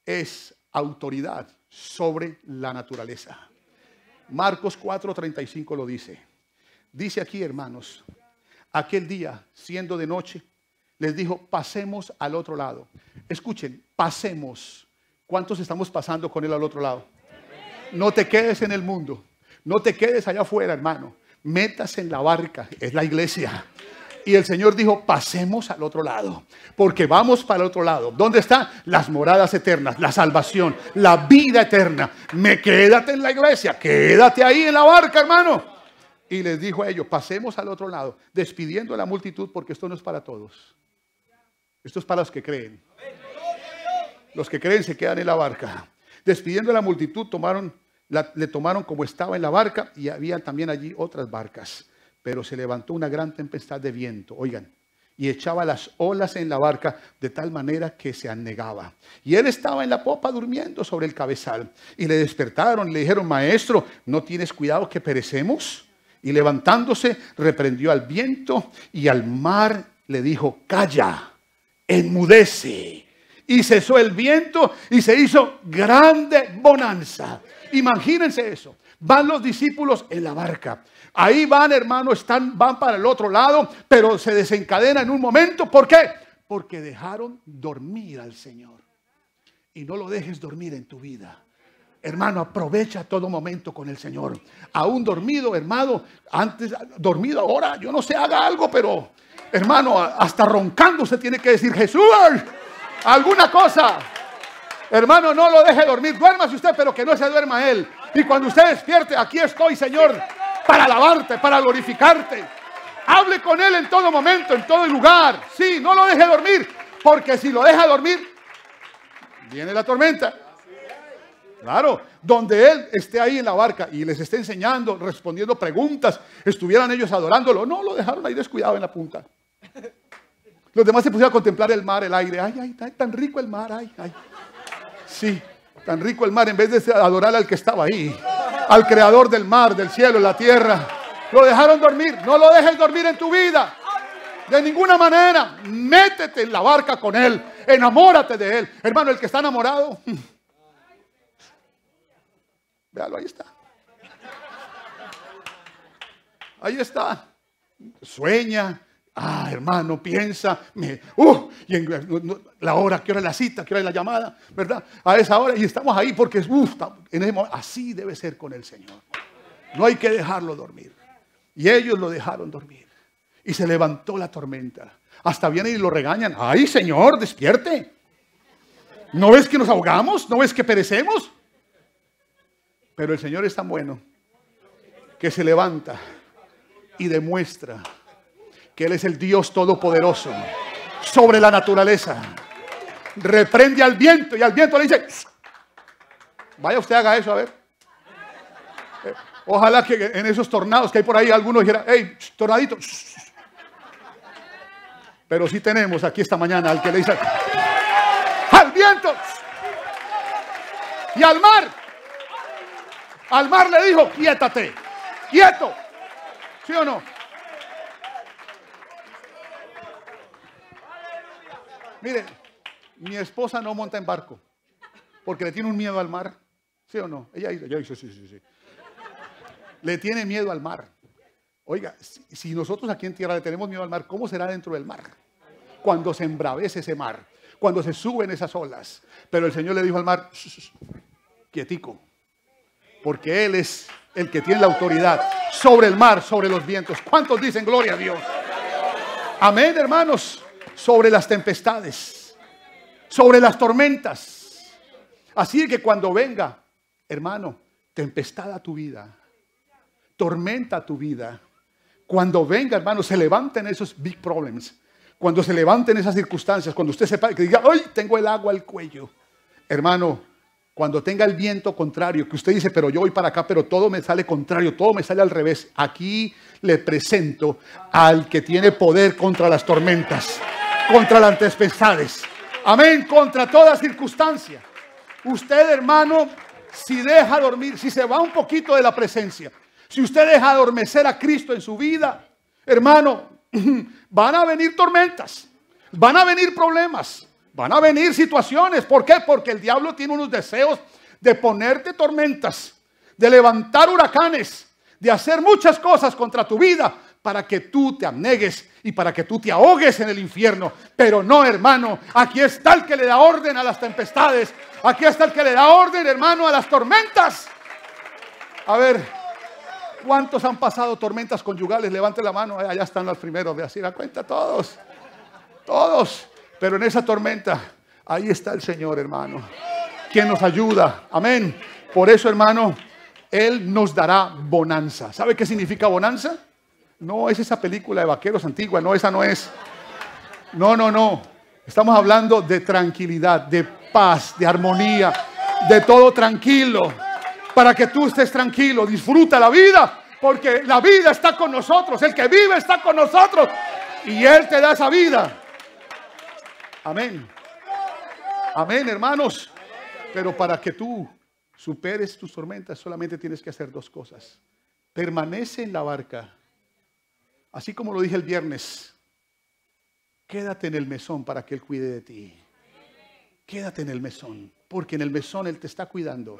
es autoridad sobre la naturaleza. Marcos 4:35 lo dice. Dice aquí, hermanos, aquel día, siendo de noche, les dijo, pasemos al otro lado. Escuchen, pasemos. ¿Cuántos estamos pasando con él al otro lado? No te quedes en el mundo. No te quedes allá afuera, hermano. Metas en la barca, es la iglesia. Y el Señor dijo, pasemos al otro lado, porque vamos para el otro lado. ¿Dónde están? Las moradas eternas, la salvación, la vida eterna. Me quédate en la iglesia, quédate ahí en la barca, hermano. Y les dijo a ellos, pasemos al otro lado, despidiendo a la multitud, porque esto no es para todos. Esto es para los que creen. Los que creen se quedan en la barca. Despidiendo a la multitud, tomaron, le tomaron como estaba en la barca y había también allí otras barcas pero se levantó una gran tempestad de viento, oigan, y echaba las olas en la barca de tal manera que se anegaba. Y él estaba en la popa durmiendo sobre el cabezal. Y le despertaron le dijeron, maestro, ¿no tienes cuidado que perecemos? Y levantándose, reprendió al viento y al mar le dijo, calla, enmudece. Y cesó el viento y se hizo grande bonanza. Imagínense eso. Van los discípulos en la barca Ahí van, hermano, están, van para el otro lado, pero se desencadena en un momento. ¿Por qué? Porque dejaron dormir al Señor. Y no lo dejes dormir en tu vida. Hermano, aprovecha todo momento con el Señor. Aún dormido, hermano, antes, dormido ahora, yo no sé, haga algo, pero hermano, hasta roncando se tiene que decir, Jesús, alguna cosa. Hermano, no lo deje dormir. Duérmase usted, pero que no se duerma él. Y cuando usted despierte, aquí estoy, Señor para alabarte, para glorificarte. Hable con él en todo momento, en todo lugar. Sí, no lo deje dormir, porque si lo deja dormir, viene la tormenta. Claro, donde él esté ahí en la barca y les esté enseñando, respondiendo preguntas, estuvieran ellos adorándolo. No, lo dejaron ahí descuidado en la punta. Los demás se pusieron a contemplar el mar, el aire. Ay, ay, ay, tan rico el mar, ay, ay. Sí, tan rico el mar en vez de adorar al que estaba ahí, al creador del mar, del cielo, la tierra. Lo dejaron dormir. No lo dejes dormir en tu vida. De ninguna manera. Métete en la barca con él. Enamórate de él. Hermano, el que está enamorado. Véalo, ahí está. Ahí está. Sueña. Ah, hermano, piensa. Me, uh, y la hora, ¿qué hora es la cita? ¿Qué hora es la llamada? ¿Verdad? A esa hora. Y estamos ahí porque uh, en así debe ser con el Señor. No hay que dejarlo dormir. Y ellos lo dejaron dormir. Y se levantó la tormenta. Hasta vienen y lo regañan. Ay, Señor, despierte. ¿No ves que nos ahogamos? ¿No ves que perecemos? Pero el Señor es tan bueno que se levanta y demuestra que Él es el Dios todopoderoso sobre la naturaleza. Reprende al viento y al viento le dice, vaya usted haga eso, a ver. Eh, ojalá que en esos tornados que hay por ahí algunos dijera, hey, tornadito. Pero sí tenemos aquí esta mañana al que le dice, al viento y al mar. Al mar le dijo, quiétate, quieto. ¿Sí o no? Mire, mi esposa no monta en barco porque le tiene un miedo al mar. ¿Sí o no? Ella, dice, sí, sí, sí. Le tiene miedo al mar. Oiga, si, nosotros aquí en tierra le tenemos miedo al mar, ¿cómo será dentro del mar? Cuando se embravece ese mar, cuando se suben esas olas. Pero el Señor le dijo al mar, quietico, porque Él es el que tiene la autoridad sobre el mar, sobre los vientos. ¿Cuántos dicen gloria a Dios? Amén, hermanos, sobre las tempestades, sobre las tormentas. Así que cuando venga, hermano, tempestad a tu vida, tormenta a tu vida, cuando venga, hermano, se levanten esos big problems, cuando se levanten esas circunstancias, cuando usted sepa que diga, hoy tengo el agua al cuello, hermano, cuando tenga el viento contrario, que usted dice, pero yo voy para acá, pero todo me sale contrario, todo me sale al revés. Aquí le presento al que tiene poder contra las tormentas, contra las tempestades. Amén, contra toda circunstancia. Usted, hermano, si deja dormir, si se va un poquito de la presencia, si usted deja adormecer a Cristo en su vida, hermano, van a venir tormentas, van a venir problemas. Van a venir situaciones. ¿Por qué? Porque el diablo tiene unos deseos de ponerte tormentas, de levantar huracanes, de hacer muchas cosas contra tu vida para que tú te anegues y para que tú te ahogues en el infierno. Pero no, hermano, aquí está el que le da orden a las tempestades. Aquí está el que le da orden, hermano, a las tormentas. A ver, ¿cuántos han pasado tormentas conyugales? Levante la mano, allá están los primeros, de así la cuenta, todos. Todos. Pero en esa tormenta, ahí está el Señor, hermano, quien nos ayuda. Amén. Por eso, hermano, Él nos dará bonanza. ¿Sabe qué significa bonanza? No es esa película de vaqueros antigua, no, esa no es. No, no, no. Estamos hablando de tranquilidad, de paz, de armonía, de todo tranquilo. Para que tú estés tranquilo, disfruta la vida, porque la vida está con nosotros, el que vive está con nosotros y Él te da esa vida. Amén. Amén, hermanos. Pero para que tú superes tus tormentas, solamente tienes que hacer dos cosas. Permanece en la barca. Así como lo dije el viernes. Quédate en el mesón para que Él cuide de ti. Quédate en el mesón. Porque en el mesón Él te está cuidando.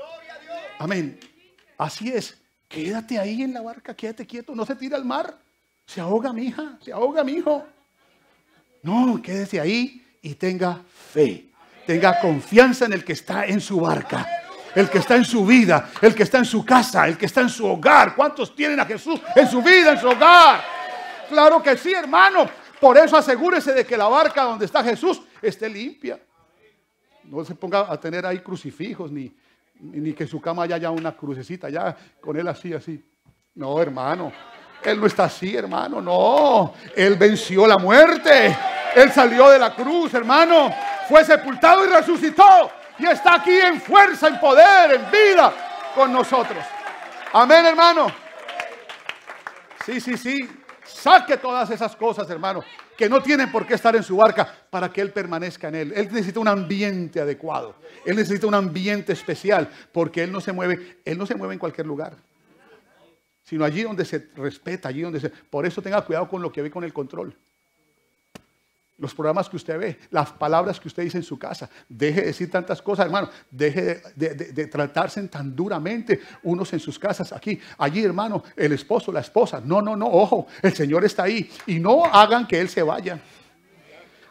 Amén. Así es. Quédate ahí en la barca. Quédate quieto. No se tira al mar. Se ahoga mi hija. Se ahoga mi hijo. No, quédese ahí y tenga fe. Tenga confianza en el que está en su barca, el que está en su vida, el que está en su casa, el que está en su hogar. ¿Cuántos tienen a Jesús en su vida, en su hogar? Claro que sí, hermano. Por eso asegúrese de que la barca donde está Jesús esté limpia. No se ponga a tener ahí crucifijos, ni, ni que su cama haya ya una crucecita, ya con él así, así. No, hermano. Él no está así, hermano. No, Él venció la muerte. Él salió de la cruz, hermano. Fue sepultado y resucitó. Y está aquí en fuerza, en poder, en vida con nosotros. Amén, hermano. Sí, sí, sí. Saque todas esas cosas, hermano, que no tienen por qué estar en su barca para que Él permanezca en Él. Él necesita un ambiente adecuado. Él necesita un ambiente especial porque Él no se mueve, Él no se mueve en cualquier lugar sino allí donde se respeta, allí donde se... Por eso tenga cuidado con lo que ve con el control. Los programas que usted ve, las palabras que usted dice en su casa. Deje de decir tantas cosas, hermano. Deje de, tratarse tan duramente unos en sus casas. Aquí, allí, hermano, el esposo, la esposa. No, no, no, ojo, el Señor está ahí. Y no hagan que Él se vaya.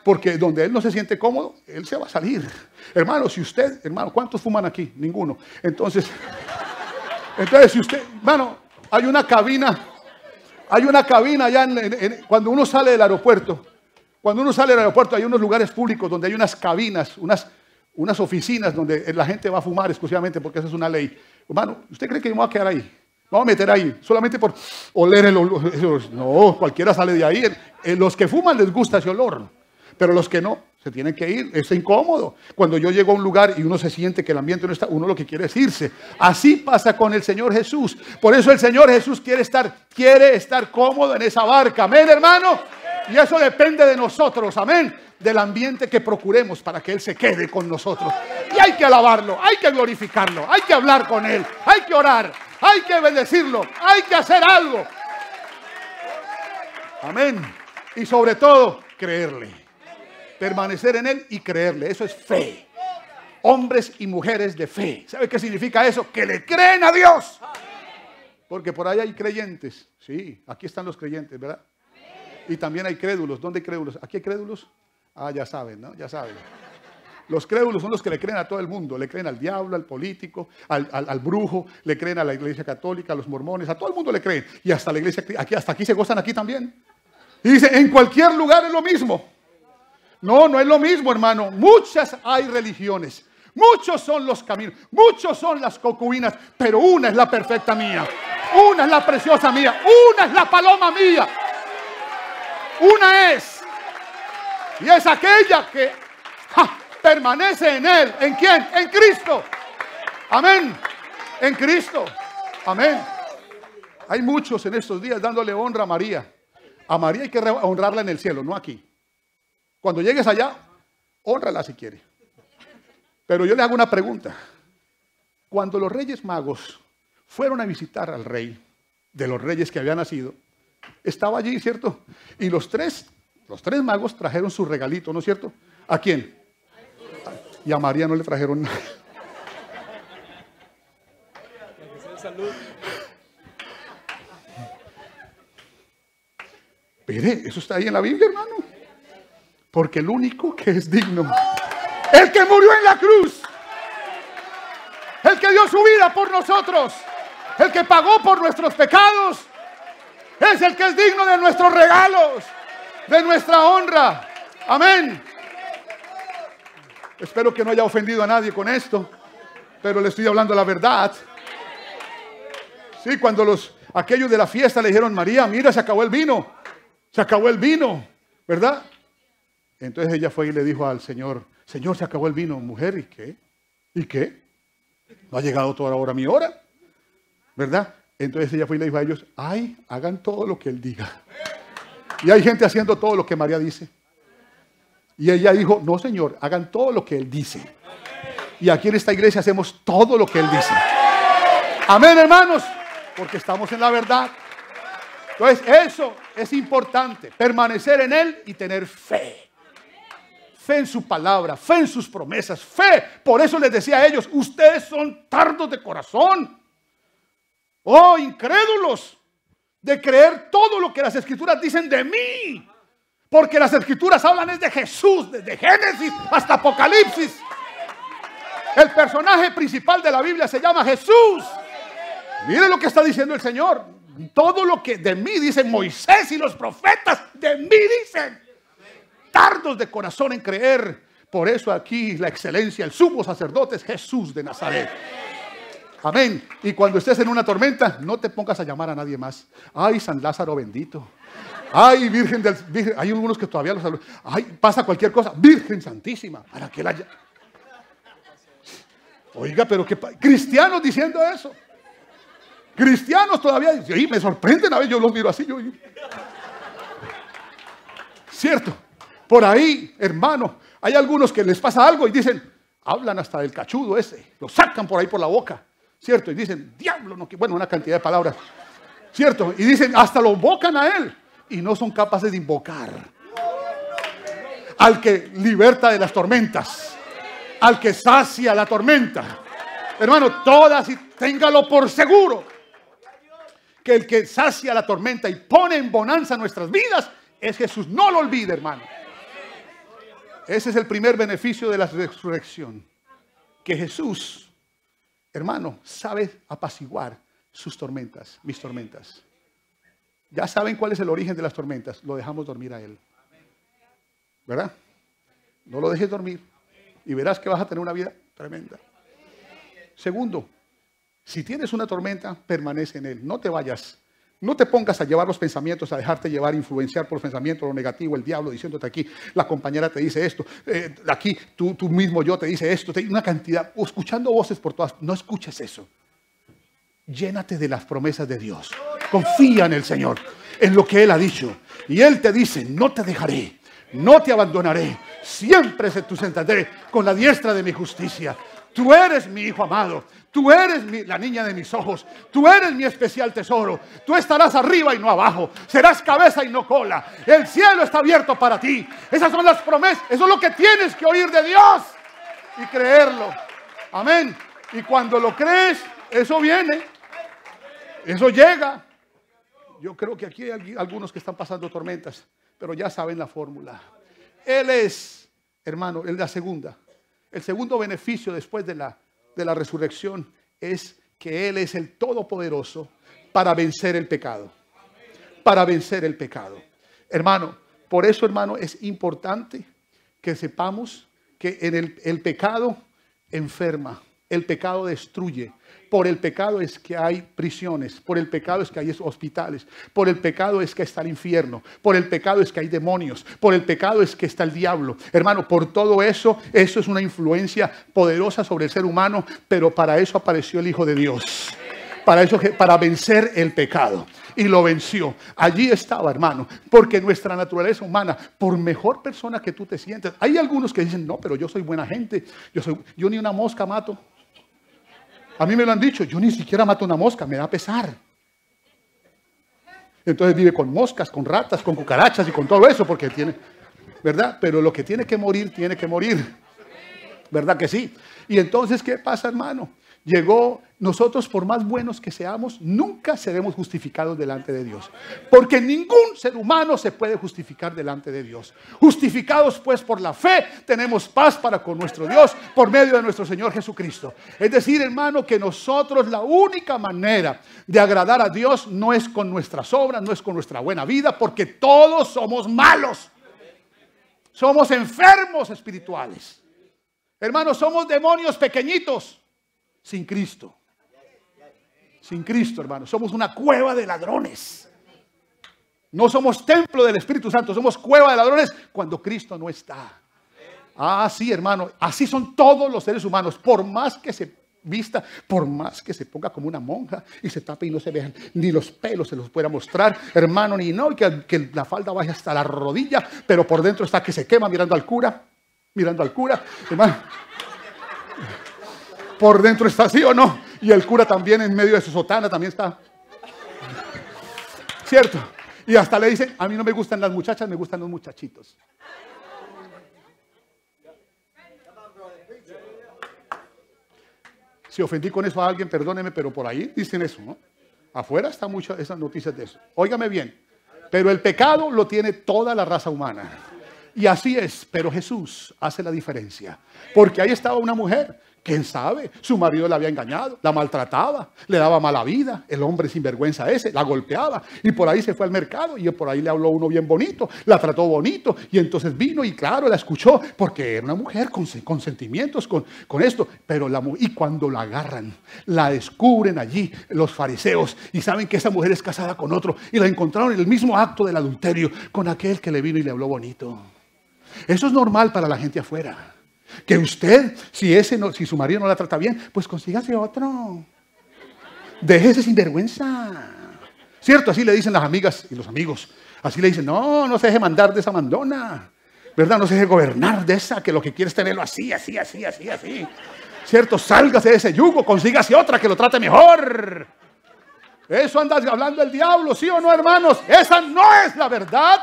Porque donde Él no se siente cómodo, Él se va a salir. Hermano, si usted, hermano, ¿cuántos fuman aquí? Ninguno. Entonces, entonces si usted, hermano, hay una cabina, hay una cabina allá cuando uno sale del aeropuerto. Cuando uno sale del aeropuerto hay unos lugares públicos donde hay unas cabinas, unas, oficinas donde la gente va a fumar exclusivamente porque esa es una ley. Hermano, ¿usted cree que yo me voy a quedar ahí? Me voy a meter ahí solamente por oler el olor. No, cualquiera sale de ahí. Los que fuman les gusta ese olor, pero los que no, se tienen que ir, es incómodo. Cuando yo llego a un lugar y uno se siente que el ambiente no está, uno lo que quiere es irse. Así pasa con el Señor Jesús. Por eso el Señor Jesús quiere estar, quiere estar cómodo en esa barca. Amén, hermano. Y eso depende de nosotros, amén, del ambiente que procuremos para que Él se quede con nosotros. Y hay que alabarlo, hay que glorificarlo, hay que hablar con Él, hay que orar, hay que bendecirlo, hay que hacer algo. Amén. Y sobre todo, creerle permanecer en Él y creerle. Eso es fe. Hombres y mujeres de fe. ¿Sabe qué significa eso? Que le creen a Dios. Porque por ahí hay creyentes. Sí, aquí están los creyentes, ¿verdad? Y también hay crédulos. ¿Dónde hay crédulos? ¿Aquí hay crédulos? Ah, ya saben, ¿no? Ya saben. Los crédulos son los que le creen a todo el mundo. Le creen al diablo, al político, al, brujo, le creen a la iglesia católica, a los mormones, a todo el mundo le creen. Y hasta la iglesia, aquí, hasta aquí se gozan aquí también. Y dice, en cualquier lugar es lo mismo. No, no es lo mismo, hermano. Muchas hay religiones. Muchos son los caminos. Muchos son las concubinas. Pero una es la perfecta mía. Una es la preciosa mía. Una es la paloma mía. Una es. Y es aquella que permanece en Él. ¿En quién? En Cristo. Amén. En Cristo. Amén. Hay muchos en estos días dándole honra a María. A María hay que honrarla en el cielo, no aquí. Cuando llegues allá, honrala si quiere. Pero yo le hago una pregunta. Cuando los reyes magos fueron a visitar al rey de los reyes que había nacido, estaba allí, ¿cierto? Y los tres, los tres magos trajeron su regalito, ¿no es cierto? ¿A quién? Y a María no le trajeron nada. Mire, eso está ahí en la Biblia, hermano. Porque el único que es digno, el que murió en la cruz, el que dio su vida por nosotros, el que pagó por nuestros pecados, es el que es digno de nuestros regalos, de nuestra honra. Amén. Espero que no haya ofendido a nadie con esto, pero le estoy hablando la verdad. Sí, cuando los aquellos de la fiesta le dijeron, María, mira, se acabó el vino, se acabó el vino, ¿verdad? Entonces ella fue y le dijo al Señor, Señor, se acabó el vino, mujer, ¿y qué? ¿Y qué? No ha llegado toda hora mi hora, ¿verdad? Entonces ella fue y le dijo a ellos, ay, hagan todo lo que él diga. Y hay gente haciendo todo lo que María dice. Y ella dijo, no, Señor, hagan todo lo que él dice. Y aquí en esta iglesia hacemos todo lo que él dice. Amén, hermanos, porque estamos en la verdad. Entonces, eso es importante, permanecer en él y tener fe fe en su palabra, fe en sus promesas, fe. Por eso les decía a ellos, ustedes son tardos de corazón. Oh, incrédulos de creer todo lo que las escrituras dicen de mí. Porque las escrituras hablan es de Jesús, desde Génesis hasta Apocalipsis. El personaje principal de la Biblia se llama Jesús. Mire lo que está diciendo el Señor. Todo lo que de mí dicen Moisés y los profetas, de mí dicen tardos de corazón en creer. Por eso aquí la excelencia, el sumo sacerdote es Jesús de Nazaret. Amén. Y cuando estés en una tormenta, no te pongas a llamar a nadie más. Ay, San Lázaro bendito. Ay, Virgen del Virgen. Hay algunos que todavía los saludan. Ay, pasa cualquier cosa. Virgen Santísima. ¿Para qué la Oiga, pero qué cristianos diciendo eso. Cristianos todavía. Y me sorprenden a ver, yo los miro así. Yo, Cierto. Por ahí, hermano, hay algunos que les pasa algo y dicen, hablan hasta del cachudo ese, lo sacan por ahí por la boca, ¿cierto? Y dicen, diablo, no, bueno, una cantidad de palabras, ¿cierto? Y dicen, hasta lo invocan a él y no son capaces de invocar al que liberta de las tormentas, al que sacia la tormenta. Hermano, todas y téngalo por seguro que el que sacia la tormenta y pone en bonanza nuestras vidas es Jesús. No lo olvide, hermano. Ese es el primer beneficio de la resurrección. Que Jesús, hermano, sabe apaciguar sus tormentas, mis tormentas. Ya saben cuál es el origen de las tormentas. Lo dejamos dormir a Él. ¿Verdad? No lo dejes dormir. Y verás que vas a tener una vida tremenda. Segundo, si tienes una tormenta, permanece en Él. No te vayas no te pongas a llevar los pensamientos, a dejarte llevar, influenciar por pensamientos, lo negativo, el diablo diciéndote aquí, la compañera te dice esto, eh, aquí tú, tú, mismo yo te dice esto, te, una cantidad, escuchando voces por todas, no escuches eso. Llénate de las promesas de Dios. Confía en el Señor, en lo que Él ha dicho. Y Él te dice, no te dejaré, no te abandonaré, siempre se tú sentaré con la diestra de mi justicia. Tú eres mi hijo amado. Tú eres la niña de mis ojos. Tú eres mi especial tesoro. Tú estarás arriba y no abajo. Serás cabeza y no cola. El cielo está abierto para ti. Esas son las promesas. Eso es lo que tienes que oír de Dios y creerlo. Amén. Y cuando lo crees, eso viene. Eso llega. Yo creo que aquí hay algunos que están pasando tormentas, pero ya saben la fórmula. Él es, hermano, el de la segunda. El segundo beneficio después de la, de la resurrección es que Él es el Todopoderoso para vencer el pecado. Para vencer el pecado. Hermano, por eso, hermano, es importante que sepamos que en el, el pecado enferma, el pecado destruye, por el pecado es que hay prisiones, por el pecado es que hay hospitales, por el pecado es que está el infierno, por el pecado es que hay demonios, por el pecado es que está el diablo. Hermano, por todo eso, eso es una influencia poderosa sobre el ser humano, pero para eso apareció el Hijo de Dios. Para eso, para vencer el pecado y lo venció. Allí estaba, hermano, porque nuestra naturaleza humana, por mejor persona que tú te sientes, hay algunos que dicen, no, pero yo soy buena gente, yo, soy, yo ni una mosca mato. A mí me lo han dicho, yo ni siquiera mato una mosca, me da pesar. Entonces vive con moscas, con ratas, con cucarachas y con todo eso, porque tiene, ¿verdad? Pero lo que tiene que morir, tiene que morir. ¿Verdad que sí? Y entonces, ¿qué pasa, hermano? Llegó, nosotros por más buenos que seamos, nunca seremos justificados delante de Dios. Porque ningún ser humano se puede justificar delante de Dios. Justificados pues por la fe, tenemos paz para con nuestro Dios por medio de nuestro Señor Jesucristo. Es decir, hermano, que nosotros la única manera de agradar a Dios no es con nuestras obras, no es con nuestra buena vida, porque todos somos malos. Somos enfermos espirituales. Hermanos, somos demonios pequeñitos sin Cristo. Sin Cristo, hermano. Somos una cueva de ladrones. No somos templo del Espíritu Santo, somos cueva de ladrones cuando Cristo no está. Ah, sí, hermano. Así son todos los seres humanos. Por más que se vista, por más que se ponga como una monja y se tape y no se vean ni los pelos, se los pueda mostrar, hermano, ni no, y que, que la falda vaya hasta la rodilla, pero por dentro está que se quema mirando al cura, mirando al cura, hermano por dentro está así o no. Y el cura también en medio de su sotana también está. ¿Cierto? Y hasta le dice, a mí no me gustan las muchachas, me gustan los muchachitos. Si ofendí con eso a alguien, perdóneme, pero por ahí dicen eso, ¿no? Afuera están muchas esas noticias de eso. Óigame bien, pero el pecado lo tiene toda la raza humana. Y así es, pero Jesús hace la diferencia. Porque ahí estaba una mujer ¿Quién sabe? Su marido la había engañado, la maltrataba, le daba mala vida, el hombre sinvergüenza ese, la golpeaba y por ahí se fue al mercado y por ahí le habló uno bien bonito, la trató bonito y entonces vino y claro, la escuchó porque era una mujer con, sentimientos, con, con esto, pero la y cuando la agarran, la descubren allí los fariseos y saben que esa mujer es casada con otro y la encontraron en el mismo acto del adulterio con aquel que le vino y le habló bonito. Eso es normal para la gente afuera. Que usted, si, ese no, si su marido no la trata bien, pues consígase otro. Déjese sin vergüenza. ¿Cierto? Así le dicen las amigas y los amigos. Así le dicen, no, no se deje mandar de esa mandona. ¿Verdad? No se deje gobernar de esa, que lo que quiere es tenerlo así, así, así, así, así. ¿Cierto? Sálgase de ese yugo, consígase otra que lo trate mejor. Eso anda hablando el diablo, ¿sí o no, hermanos? Esa no es la verdad.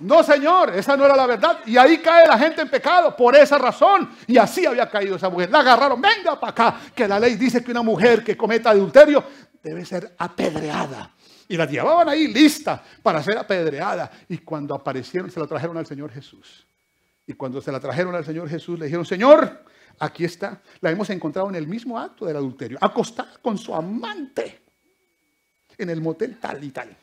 No, Señor, esa no era la verdad. Y ahí cae la gente en pecado por esa razón. Y así había caído esa mujer. La agarraron, venga para acá, que la ley dice que una mujer que cometa adulterio debe ser apedreada. Y la llevaban ahí lista para ser apedreada. Y cuando aparecieron, se la trajeron al Señor Jesús. Y cuando se la trajeron al Señor Jesús, le dijeron, Señor, aquí está. La hemos encontrado en el mismo acto del adulterio, acostada con su amante en el motel tal y tal.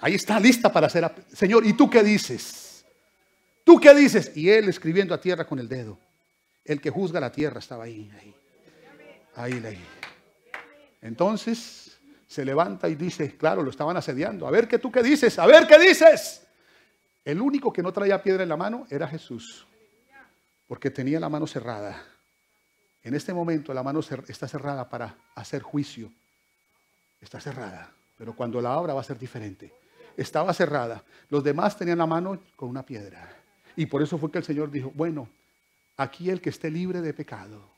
Ahí está lista para ser. Señor, ¿y tú qué dices? ¿Tú qué dices? Y él escribiendo a tierra con el dedo. El que juzga la tierra estaba ahí, ahí. Ahí, ahí. Entonces se levanta y dice, claro, lo estaban asediando. A ver qué tú qué dices, a ver qué dices. El único que no traía piedra en la mano era Jesús, porque tenía la mano cerrada. En este momento la mano está cerrada para hacer juicio. Está cerrada. Pero cuando la abra va a ser diferente. Estaba cerrada. Los demás tenían la mano con una piedra. Y por eso fue que el Señor dijo, bueno, aquí el que esté libre de pecado.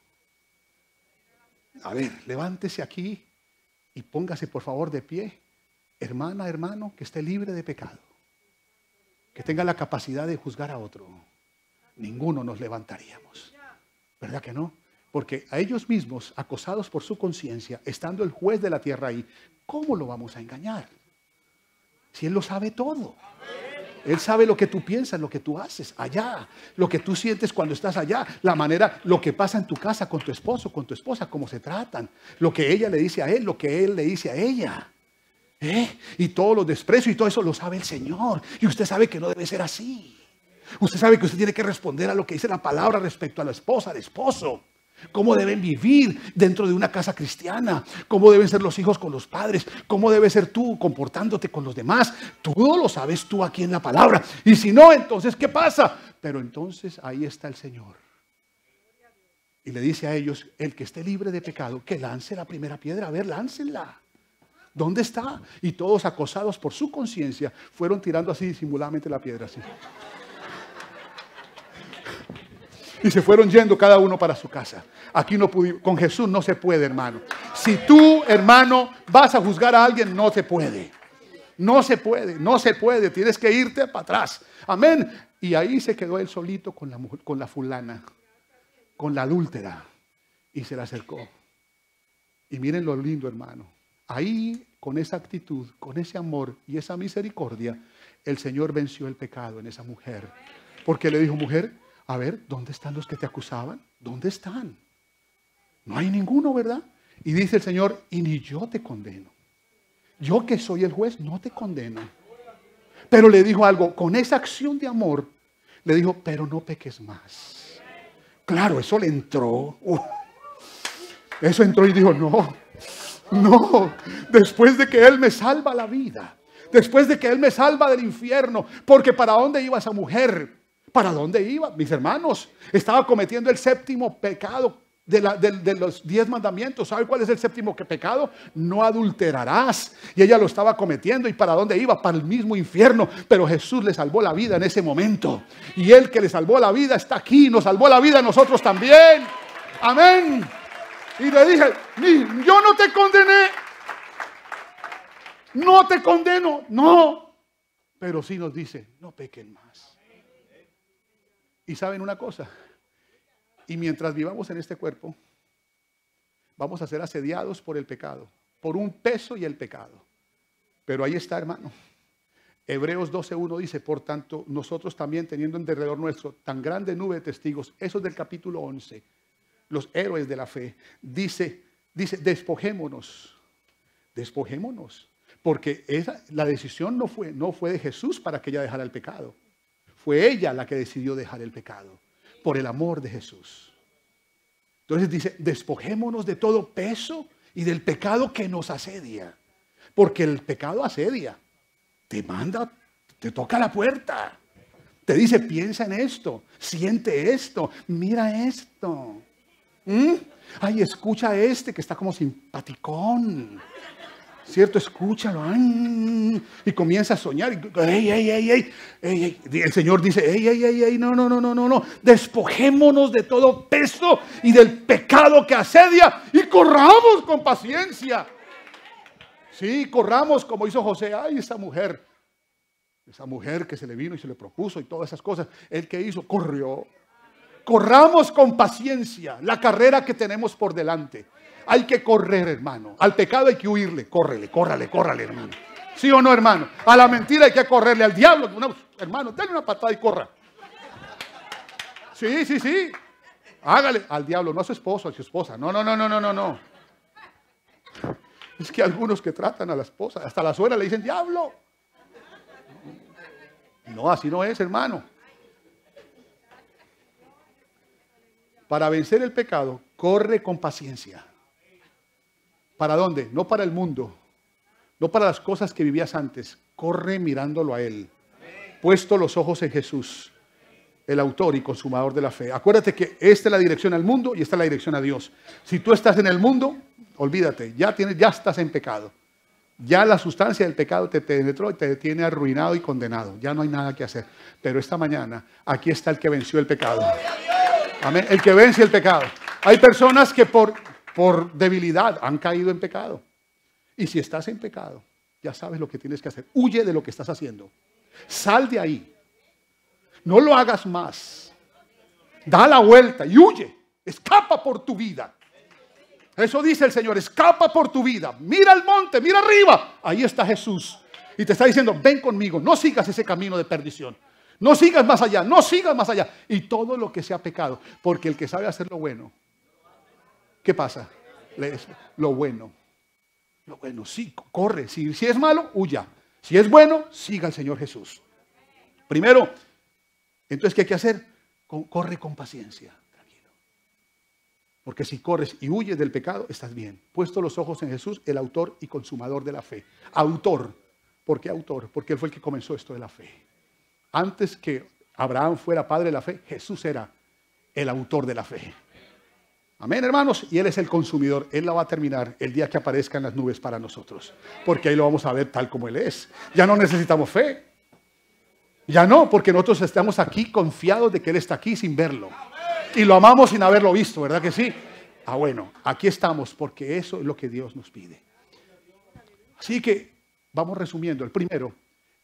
A ver, levántese aquí y póngase por favor de pie. Hermana, hermano, que esté libre de pecado. Que tenga la capacidad de juzgar a otro. Ninguno nos levantaríamos. ¿Verdad que no? Porque a ellos mismos, acosados por su conciencia, estando el juez de la tierra ahí, ¿cómo lo vamos a engañar? Si Él lo sabe todo. Él sabe lo que tú piensas, lo que tú haces allá, lo que tú sientes cuando estás allá, la manera, lo que pasa en tu casa con tu esposo, con tu esposa, cómo se tratan, lo que ella le dice a él, lo que él le dice a ella. ¿Eh? Y todo lo desprecio y todo eso lo sabe el Señor. Y usted sabe que no debe ser así. Usted sabe que usted tiene que responder a lo que dice la palabra respecto a la esposa, al esposo cómo deben vivir dentro de una casa cristiana, cómo deben ser los hijos con los padres, cómo debes ser tú comportándote con los demás. Todo lo sabes tú aquí en la palabra. Y si no, entonces, ¿qué pasa? Pero entonces ahí está el Señor. Y le dice a ellos, el que esté libre de pecado, que lance la primera piedra. A ver, láncenla. ¿Dónde está? Y todos acosados por su conciencia fueron tirando así disimuladamente la piedra. Así. Y se fueron yendo cada uno para su casa. Aquí no pudimos, con Jesús no se puede, hermano. Si tú, hermano, vas a juzgar a alguien, no se puede. No se puede, no se puede. Tienes que irte para atrás. Amén. Y ahí se quedó él solito con la, con la fulana, con la adúltera. Y se le acercó. Y miren lo lindo, hermano. Ahí, con esa actitud, con ese amor y esa misericordia, el Señor venció el pecado en esa mujer. Porque le dijo, mujer, a ver, ¿dónde están los que te acusaban? ¿Dónde están? No hay ninguno, ¿verdad? Y dice el Señor, y ni yo te condeno. Yo que soy el juez, no te condeno. Pero le dijo algo, con esa acción de amor, le dijo, pero no peques más. Claro, eso le entró. Eso entró y dijo, no, no, después de que Él me salva la vida, después de que Él me salva del infierno, porque ¿para dónde iba esa mujer? ¿Para dónde iba? Mis hermanos, estaba cometiendo el séptimo pecado de, los diez mandamientos. ¿Sabe cuál es el séptimo pecado? No adulterarás. Y ella lo estaba cometiendo. ¿Y para dónde iba? Para el mismo infierno. Pero Jesús le salvó la vida en ese momento. Y Él que le salvó la vida está aquí. Nos salvó la vida a nosotros también. Amén. Y le dije, yo no te condené. No te condeno. No. Pero sí nos dice, no pequen más. Y saben una cosa, y mientras vivamos en este cuerpo, vamos a ser asediados por el pecado, por un peso y el pecado. Pero ahí está, hermano. Hebreos 12.1 dice, por tanto, nosotros también teniendo en derredor nuestro tan grande nube de testigos, eso es del capítulo 11, los héroes de la fe, dice, dice, despojémonos, despojémonos, porque esa, la decisión no fue, no fue de Jesús para que ella dejara el pecado, fue ella la que decidió dejar el pecado, por el amor de Jesús. Entonces dice, despojémonos de todo peso y del pecado que nos asedia, porque el pecado asedia te manda, te toca la puerta. Te dice, piensa en esto, siente esto, mira esto. Ay, escucha a este que está como simpaticón. ¿Cierto? Escúchalo. y comienza a soñar. Ey, ey, ey, ey, El Señor dice, ey, ey, ey, ey, no, no, no, no, no, no. Despojémonos de todo peso y del pecado que asedia y corramos con paciencia Sí, corramos como hizo José. Ay, esa mujer, esa mujer que se le vino y se le propuso y todas esas cosas. El que hizo, corrió. Corramos con paciencia la carrera que tenemos por delante. Hay que correr, hermano. Al pecado hay que huirle. Córrele, córrale, córrale, hermano. ¿Sí o no, hermano? A la mentira hay que correrle. Al diablo, hermano, dale una patada y corra. Sí, sí, sí. Hágale al diablo, no a su esposo, a su esposa. No, no, no, no, no, no, no. Es que algunos que tratan a la esposa, hasta la suegra le dicen diablo. No, así no es, hermano. Para vencer el pecado, corre con paciencia. ¿Para dónde? No para el mundo, no para las cosas que vivías antes. Corre mirándolo a Él. Puesto los ojos en Jesús, el autor y consumador de la fe. Acuérdate que esta es la dirección al mundo y esta es la dirección a Dios. Si tú estás en el mundo, olvídate, ya, tienes, ya estás en pecado. Ya la sustancia del pecado te penetró y te tiene arruinado y condenado. Ya no hay nada que hacer. Pero esta mañana, aquí está el que venció el pecado. Amén. El que vence el pecado. Hay personas que por, por debilidad han caído en pecado. Y si estás en pecado, ya sabes lo que tienes que hacer. Huye de lo que estás haciendo. Sal de ahí. No lo hagas más. Da la vuelta y huye. Escapa por tu vida. Eso dice el Señor, escapa por tu vida, mira al monte, mira arriba. Ahí está Jesús. Y te está diciendo, ven conmigo, no sigas ese camino de perdición. No sigas más allá, no sigas más allá. Y todo lo que sea pecado, porque el que sabe hacer lo bueno, ¿qué pasa? Lo bueno. Lo bueno, sí, corre. Si, es malo, huya. Si es bueno, siga al Señor Jesús. Primero, entonces, ¿qué hay que hacer? corre con paciencia. Porque si corres y huyes del pecado, estás bien. Puesto los ojos en Jesús, el autor y consumador de la fe. Autor. ¿Por qué autor? Porque él fue el que comenzó esto de la fe. Antes que Abraham fuera padre de la fe, Jesús era el autor de la fe. Amén, hermanos. Y Él es el consumidor. Él la va a terminar el día que aparezca en las nubes para nosotros. Porque ahí lo vamos a ver tal como Él es. Ya no necesitamos fe. Ya no, porque nosotros estamos aquí confiados de que Él está aquí sin verlo y lo amamos sin haberlo visto, ¿verdad que sí? Ah, bueno, aquí estamos porque eso es lo que Dios nos pide. Así que vamos resumiendo. El primero,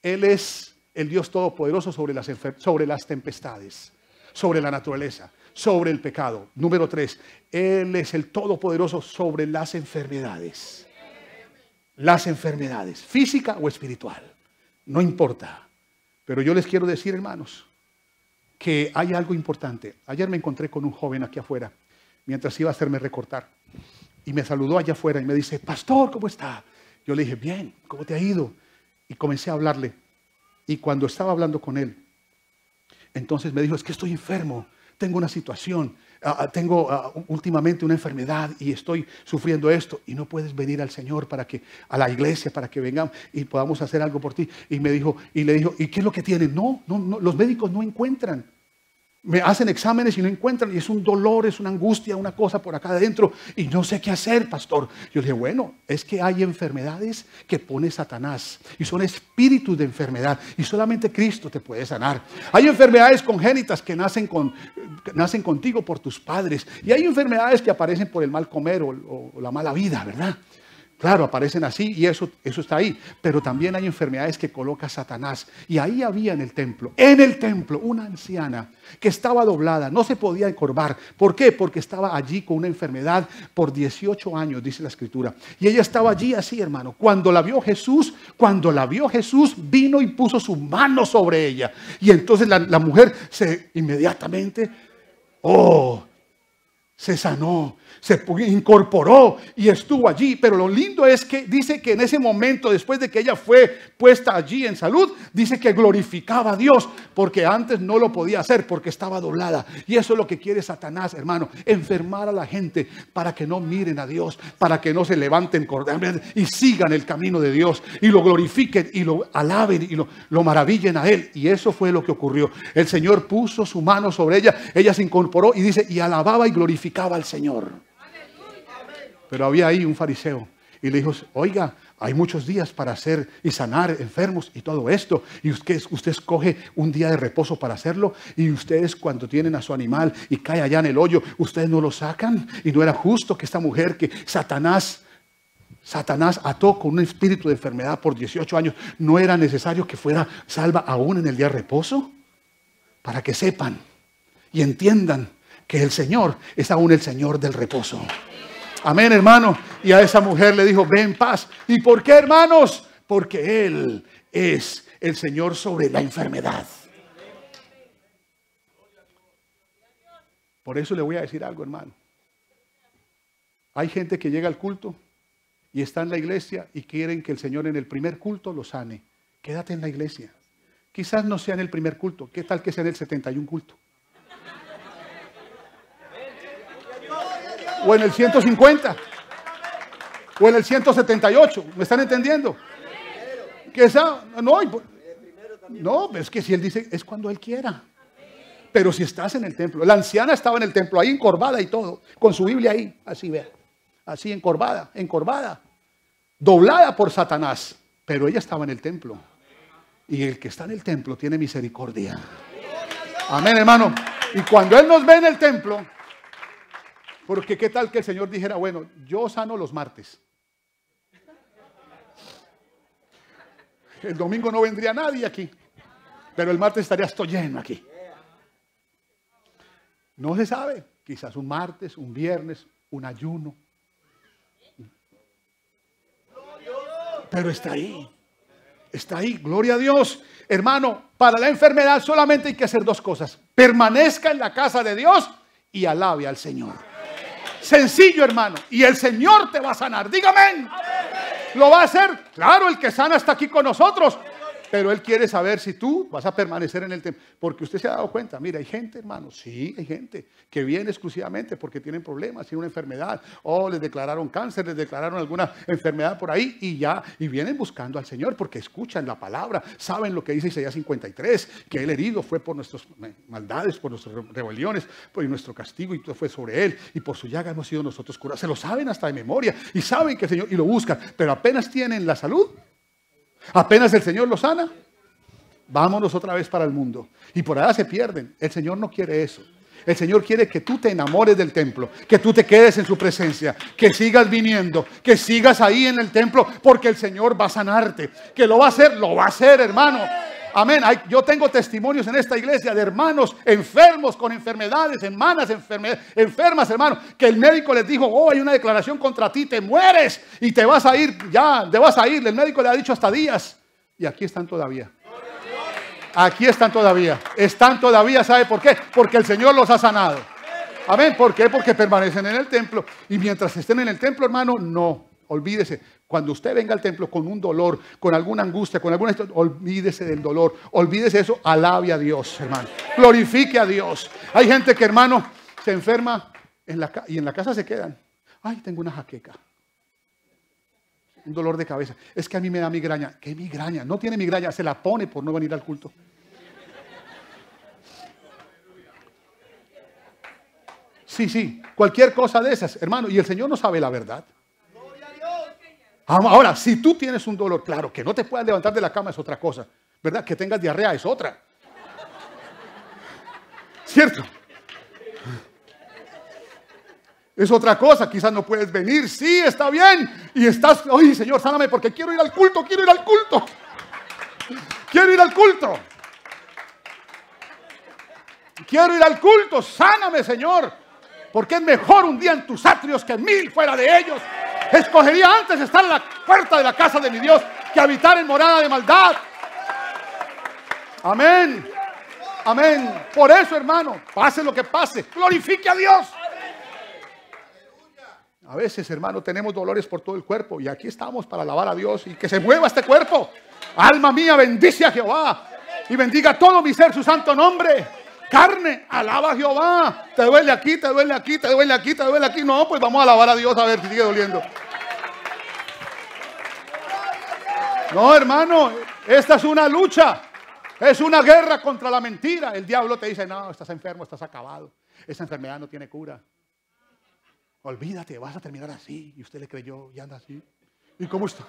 Él es el Dios Todopoderoso sobre las, sobre las tempestades, sobre la naturaleza, sobre el pecado. Número tres, Él es el Todopoderoso sobre las enfermedades. Las enfermedades, física o espiritual, no importa. Pero yo les quiero decir, hermanos, que hay algo importante. Ayer me encontré con un joven aquí afuera, mientras iba a hacerme recortar. Y me saludó allá afuera y me dice, pastor, ¿cómo está? Yo le dije, bien, ¿cómo te ha ido? Y comencé a hablarle. Y cuando estaba hablando con él, entonces me dijo, es que estoy enfermo, tengo una situación, ah, ah, tengo ah, últimamente una enfermedad y estoy sufriendo esto y no puedes venir al Señor para que, a la iglesia, para que vengamos y podamos hacer algo por ti. Y me dijo, y le dijo, ¿y qué es lo que tiene? No, no, no los médicos no encuentran me hacen exámenes y no encuentran, y es un dolor, es una angustia, una cosa por acá adentro, y no sé qué hacer, pastor. Yo dije, bueno, es que hay enfermedades que pone Satanás, y son espíritus de enfermedad, y solamente Cristo te puede sanar. Hay enfermedades congénitas que nacen, con, nacen contigo por tus padres, y hay enfermedades que aparecen por el mal comer o la mala vida, ¿verdad? Claro, aparecen así y eso, eso está ahí. Pero también hay enfermedades que coloca Satanás. Y ahí había en el templo, en el templo, una anciana que estaba doblada, no se podía encorvar. ¿Por qué? Porque estaba allí con una enfermedad por 18 años, dice la escritura. Y ella estaba allí así, hermano. Cuando la vio Jesús, cuando la vio Jesús, vino y puso su mano sobre ella. Y entonces la, la mujer se inmediatamente, oh, se sanó se incorporó y estuvo allí. Pero lo lindo es que dice que en ese momento, después de que ella fue puesta allí en salud, dice que glorificaba a Dios, porque antes no lo podía hacer, porque estaba doblada. Y eso es lo que quiere Satanás, hermano, enfermar a la gente para que no miren a Dios, para que no se levanten y sigan el camino de Dios y lo glorifiquen y lo alaben y lo, lo maravillen a Él. Y eso fue lo que ocurrió. El Señor puso su mano sobre ella, ella se incorporó y dice, y alababa y glorificaba al Señor. Pero había ahí un fariseo y le dijo, oiga, hay muchos días para hacer y sanar enfermos y todo esto. Y usted, usted escoge un día de reposo para hacerlo. Y ustedes cuando tienen a su animal y cae allá en el hoyo, ustedes no lo sacan. Y no era justo que esta mujer que Satanás, Satanás ató con un espíritu de enfermedad por 18 años, no era necesario que fuera salva aún en el día de reposo. Para que sepan y entiendan que el Señor es aún el Señor del reposo. Amén, hermano. Y a esa mujer le dijo, ven paz. ¿Y por qué, hermanos? Porque Él es el Señor sobre la enfermedad. Por eso le voy a decir algo, hermano. Hay gente que llega al culto y está en la iglesia y quieren que el Señor en el primer culto lo sane. Quédate en la iglesia. Quizás no sea en el primer culto. ¿Qué tal que sea en el 71 culto? O en el 150 o en el 178. ¿Me están entendiendo? Que no, no, es que si él dice, es cuando él quiera. Pero si estás en el templo, la anciana estaba en el templo, ahí encorvada y todo, con su Biblia ahí, así vea, así encorvada, encorvada, doblada por Satanás, pero ella estaba en el templo. Y el que está en el templo tiene misericordia. Amén, hermano. Y cuando Él nos ve en el templo, porque qué tal que el Señor dijera, bueno, yo sano los martes. El domingo no vendría nadie aquí, pero el martes estaría esto lleno aquí. No se sabe, quizás un martes, un viernes, un ayuno. Pero está ahí, está ahí, gloria a Dios. Hermano, para la enfermedad solamente hay que hacer dos cosas. Permanezca en la casa de Dios y alabe al Señor. Sencillo, hermano. Y el Señor te va a sanar. Dígame. ¿Lo va a hacer? Claro, el que sana está aquí con nosotros. Pero Él quiere saber si tú vas a permanecer en el templo. Porque usted se ha dado cuenta, mira, hay gente, hermano, sí, hay gente que viene exclusivamente porque tienen problemas, tienen una enfermedad, o les declararon cáncer, les declararon alguna enfermedad por ahí y ya, y vienen buscando al Señor porque escuchan la palabra, saben lo que dice Isaías 53, que el herido fue por nuestras maldades, por nuestras rebeliones, por nuestro castigo y todo fue sobre Él, y por su llaga hemos sido nosotros curados. Se lo saben hasta de memoria y saben que el Señor, y lo buscan, pero apenas tienen la salud, Apenas el Señor lo sana, vámonos otra vez para el mundo. Y por allá se pierden. El Señor no quiere eso. El Señor quiere que tú te enamores del templo, que tú te quedes en su presencia, que sigas viniendo, que sigas ahí en el templo, porque el Señor va a sanarte. Que lo va a hacer, lo va a hacer, hermano. Amén. Yo tengo testimonios en esta iglesia de hermanos enfermos con enfermedades, hermanas enfermas, hermanos, que el médico les dijo, oh, hay una declaración contra ti, te mueres y te vas a ir, ya, te vas a ir. El médico le ha dicho hasta días. Y aquí están todavía. Aquí están todavía. Están todavía, ¿sabe por qué? Porque el Señor los ha sanado. Amén. ¿Por qué? Porque permanecen en el templo. Y mientras estén en el templo, hermano, no. Olvídese. Cuando usted venga al templo con un dolor, con alguna angustia, con alguna... Olvídese del dolor. Olvídese eso. Alabe a Dios, hermano. Glorifique a Dios. Hay gente que, hermano, se enferma en la, y en la casa se quedan. Ay, tengo una jaqueca. Un dolor de cabeza. Es que a mí me da migraña. ¿Qué migraña? No tiene migraña. Se la pone por no venir al culto. Sí, sí, cualquier cosa de esas, hermano. Y el Señor no sabe la verdad. Ahora, si tú tienes un dolor, claro, que no te puedas levantar de la cama es otra cosa, ¿verdad? Que tengas diarrea es otra. ¿Cierto? Es otra cosa, quizás no puedes venir, sí, está bien. Y estás, oye Señor, sáname porque quiero ir al culto, quiero ir al culto. Quiero ir al culto. Quiero ir al culto, sáname Señor. Porque es mejor un día en tus atrios que mil fuera de ellos. Escogería antes estar en la puerta de la casa de mi Dios que habitar en morada de maldad. Amén. Amén. Por eso, hermano, pase lo que pase, glorifique a Dios. A veces, hermano, tenemos dolores por todo el cuerpo y aquí estamos para alabar a Dios y que se mueva este cuerpo. Alma mía, bendice a Jehová y bendiga todo mi ser su santo nombre. Carne, alaba a Jehová. Te duele aquí, te duele aquí, te duele aquí, te duele aquí. No, pues vamos a alabar a Dios a ver si sigue doliendo. No, hermano, esta es una lucha. Es una guerra contra la mentira. El diablo te dice, no, estás enfermo, estás acabado. Esa enfermedad no tiene cura. Olvídate, vas a terminar así. Y usted le creyó y anda así. ¿Y cómo está?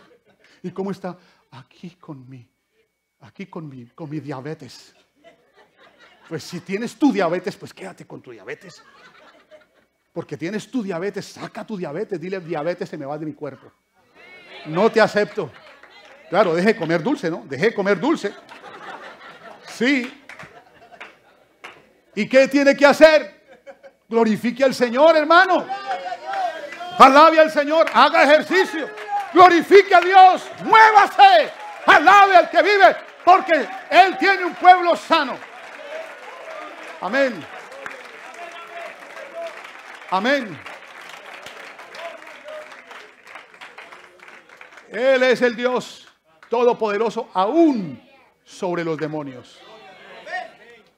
¿Y cómo está? Aquí con mi, aquí con mi, con mi diabetes. Pues si tienes tu diabetes, pues quédate con tu diabetes. Porque tienes tu diabetes, saca tu diabetes, dile diabetes se me va de mi cuerpo. No te acepto. Claro, deje de comer dulce, ¿no? Deje de comer dulce. Sí. ¿Y qué tiene que hacer? Glorifique al Señor, hermano. Alabe al Señor, haga ejercicio, glorifique a Dios, muévase, alabe al que vive, porque Él tiene un pueblo sano. Amén. Amén. Él es el Dios todopoderoso aún sobre los demonios.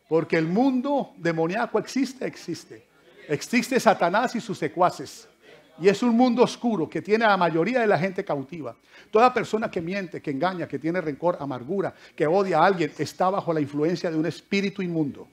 Porque el mundo demoníaco existe, existe. Existe Satanás y sus secuaces. Y es un mundo oscuro que tiene a la mayoría de la gente cautiva. Toda persona que miente, que engaña, que tiene rencor, amargura, que odia a alguien, está bajo la influencia de un espíritu inmundo.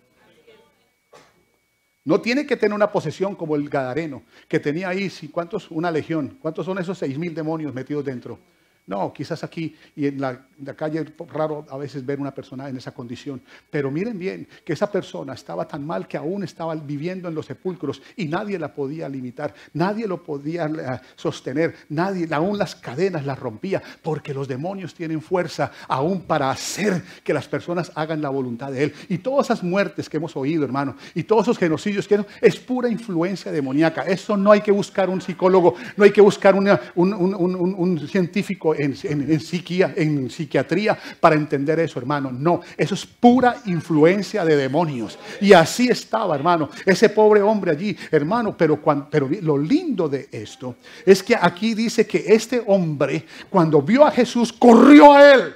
No tiene que tener una posesión como el Gadareno, que tenía ahí, ¿cuántos? Una legión. ¿Cuántos son esos seis mil demonios metidos dentro? No, quizás aquí y en la, calle es raro a veces ver una persona en esa condición. Pero miren bien que esa persona estaba tan mal que aún estaba viviendo en los sepulcros y nadie la podía limitar, nadie lo podía eh, sostener, nadie, aún las cadenas las rompía, porque los demonios tienen fuerza aún para hacer que las personas hagan la voluntad de Él. Y todas esas muertes que hemos oído, hermano, y todos esos genocidios que es pura influencia demoníaca. Eso no hay que buscar un psicólogo, no hay que buscar un científico en, en psiquiatría para entender eso, hermano. No, eso es pura influencia de demonios. Y así estaba, hermano, ese pobre hombre allí, hermano. Pero, pero lo lindo de esto es que aquí dice que este hombre, cuando vio a Jesús, corrió a él.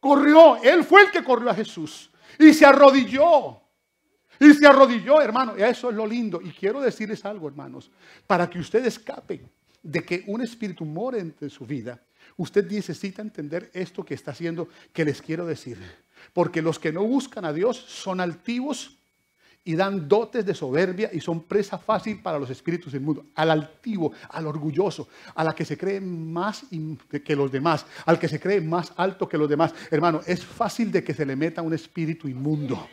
Corrió, él fue el que corrió a Jesús y se arrodilló. Y se arrodilló, hermano. Eso es lo lindo. Y quiero decirles algo, hermanos, para que ustedes escapen de que un espíritu more entre su vida, usted necesita entender esto que está haciendo, que les quiero decir. Porque los que no buscan a Dios son altivos y dan dotes de soberbia y son presa fácil para los espíritus del mundo. Al altivo, al orgulloso, a la que se cree más que los demás, al que se cree más alto que los demás. Hermano, es fácil de que se le meta un espíritu inmundo.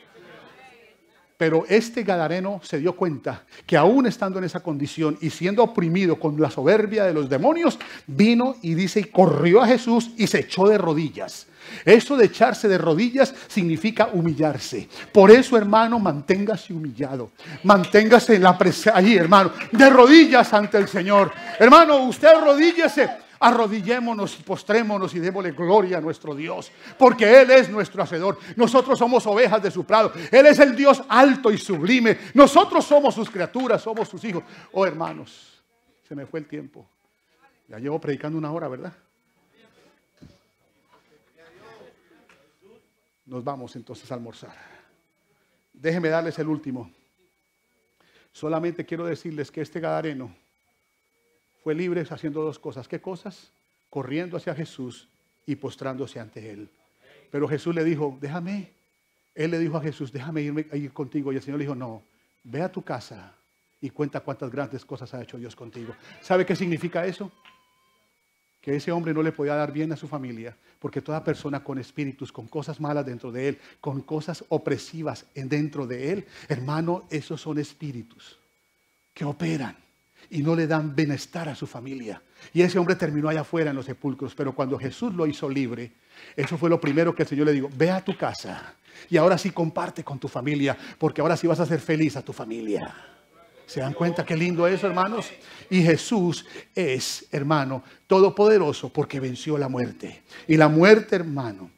Pero este Gadareno se dio cuenta que aún estando en esa condición y siendo oprimido con la soberbia de los demonios, vino y dice y corrió a Jesús y se echó de rodillas. Eso de echarse de rodillas significa humillarse. Por eso, hermano, manténgase humillado. Manténgase en la presencia allí, hermano, de rodillas ante el Señor. Hermano, usted rodíllese Arrodillémonos y postrémonos y démosle gloria a nuestro Dios, porque Él es nuestro hacedor. Nosotros somos ovejas de su prado. Él es el Dios alto y sublime. Nosotros somos sus criaturas, somos sus hijos. Oh, hermanos, se me fue el tiempo. Ya llevo predicando una hora, ¿verdad? Nos vamos entonces a almorzar. Déjenme darles el último. Solamente quiero decirles que este Gadareno fue libre haciendo dos cosas. ¿Qué cosas? Corriendo hacia Jesús y postrándose ante Él. Pero Jesús le dijo, déjame. Él le dijo a Jesús, déjame irme a ir contigo. Y el Señor le dijo, no, ve a tu casa y cuenta cuántas grandes cosas ha hecho Dios contigo. ¿Sabe qué significa eso? Que ese hombre no le podía dar bien a su familia, porque toda persona con espíritus, con cosas malas dentro de él, con cosas opresivas dentro de él, hermano, esos son espíritus que operan y no le dan bienestar a su familia. Y ese hombre terminó allá afuera en los sepulcros, pero cuando Jesús lo hizo libre, eso fue lo primero que el Señor le dijo, ve a tu casa y ahora sí comparte con tu familia, porque ahora sí vas a hacer feliz a tu familia. ¿Se dan cuenta qué lindo es, hermanos? Y Jesús es, hermano, todopoderoso porque venció la muerte. Y la muerte, hermano,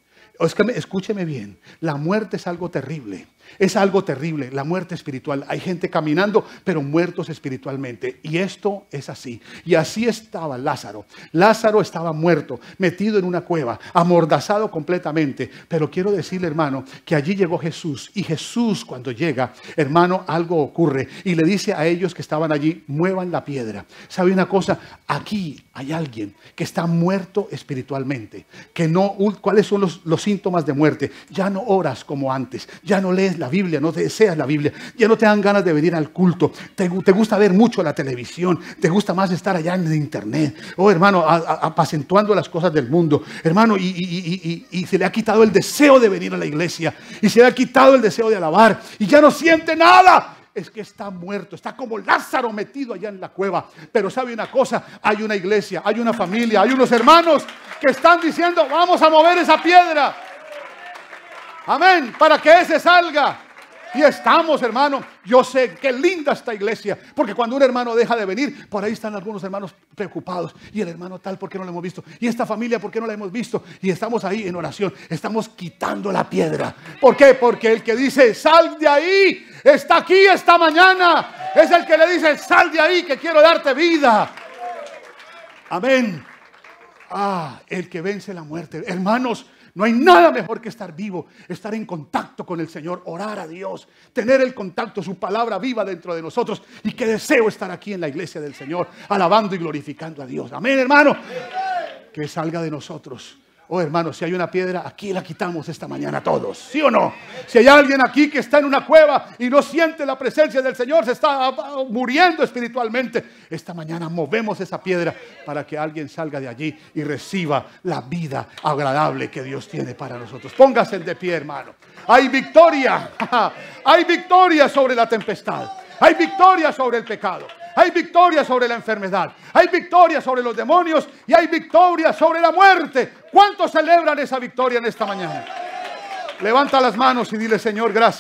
escúcheme bien, la muerte es algo terrible. Es algo terrible, la muerte espiritual. Hay gente caminando, pero muertos espiritualmente. Y esto es así. Y así estaba Lázaro. Lázaro estaba muerto, metido en una cueva, amordazado completamente. Pero quiero decirle, hermano, que allí llegó Jesús. Y Jesús cuando llega, hermano, algo ocurre. Y le dice a ellos que estaban allí, muevan la piedra. ¿Sabe una cosa? Aquí hay alguien que está muerto espiritualmente. Que no, ¿cuáles son los, los síntomas de muerte? Ya no oras como antes. Ya no lees la Biblia, no deseas la Biblia, ya no te dan ganas de venir al culto, te, gusta ver mucho la televisión, te gusta más estar allá en el internet, oh hermano, apacentuando las cosas del mundo, hermano, y, y se le ha quitado el deseo de venir a la iglesia, y se le ha quitado el deseo de alabar, y ya no siente nada, es que está muerto, está como Lázaro metido allá en la cueva. Pero sabe una cosa, hay una iglesia, hay una familia, hay unos hermanos que están diciendo, vamos a mover esa piedra. Amén. Para que ese salga. Y estamos, hermano. Yo sé qué linda esta iglesia. Porque cuando un hermano deja de venir, por ahí están algunos hermanos preocupados. Y el hermano tal, ¿por qué no lo hemos visto? Y esta familia, ¿por qué no la hemos visto? Y estamos ahí en oración. Estamos quitando la piedra. ¿Por qué? Porque el que dice, sal de ahí, está aquí esta mañana. Es el que le dice, sal de ahí, que quiero darte vida. Amén. Ah, el que vence la muerte. Hermanos, no hay nada mejor que estar vivo, estar en contacto con el Señor, orar a Dios, tener el contacto, su palabra viva dentro de nosotros. Y que deseo estar aquí en la iglesia del Señor, alabando y glorificando a Dios. Amén, hermano. Que salga de nosotros Oh, hermano, si hay una piedra, aquí la quitamos esta mañana todos. ¿Sí o no? Si hay alguien aquí que está en una cueva y no siente la presencia del Señor, se está muriendo espiritualmente, esta mañana movemos esa piedra para que alguien salga de allí y reciba la vida agradable que Dios tiene para nosotros. Póngase de pie, hermano. Hay victoria. Hay victoria sobre la tempestad. Hay victoria sobre el pecado. Hay victoria sobre la enfermedad. Hay victoria sobre los demonios y hay victoria sobre la muerte. ¿Cuántos celebran esa victoria en esta mañana? Levanta las manos y dile, Señor, gracias.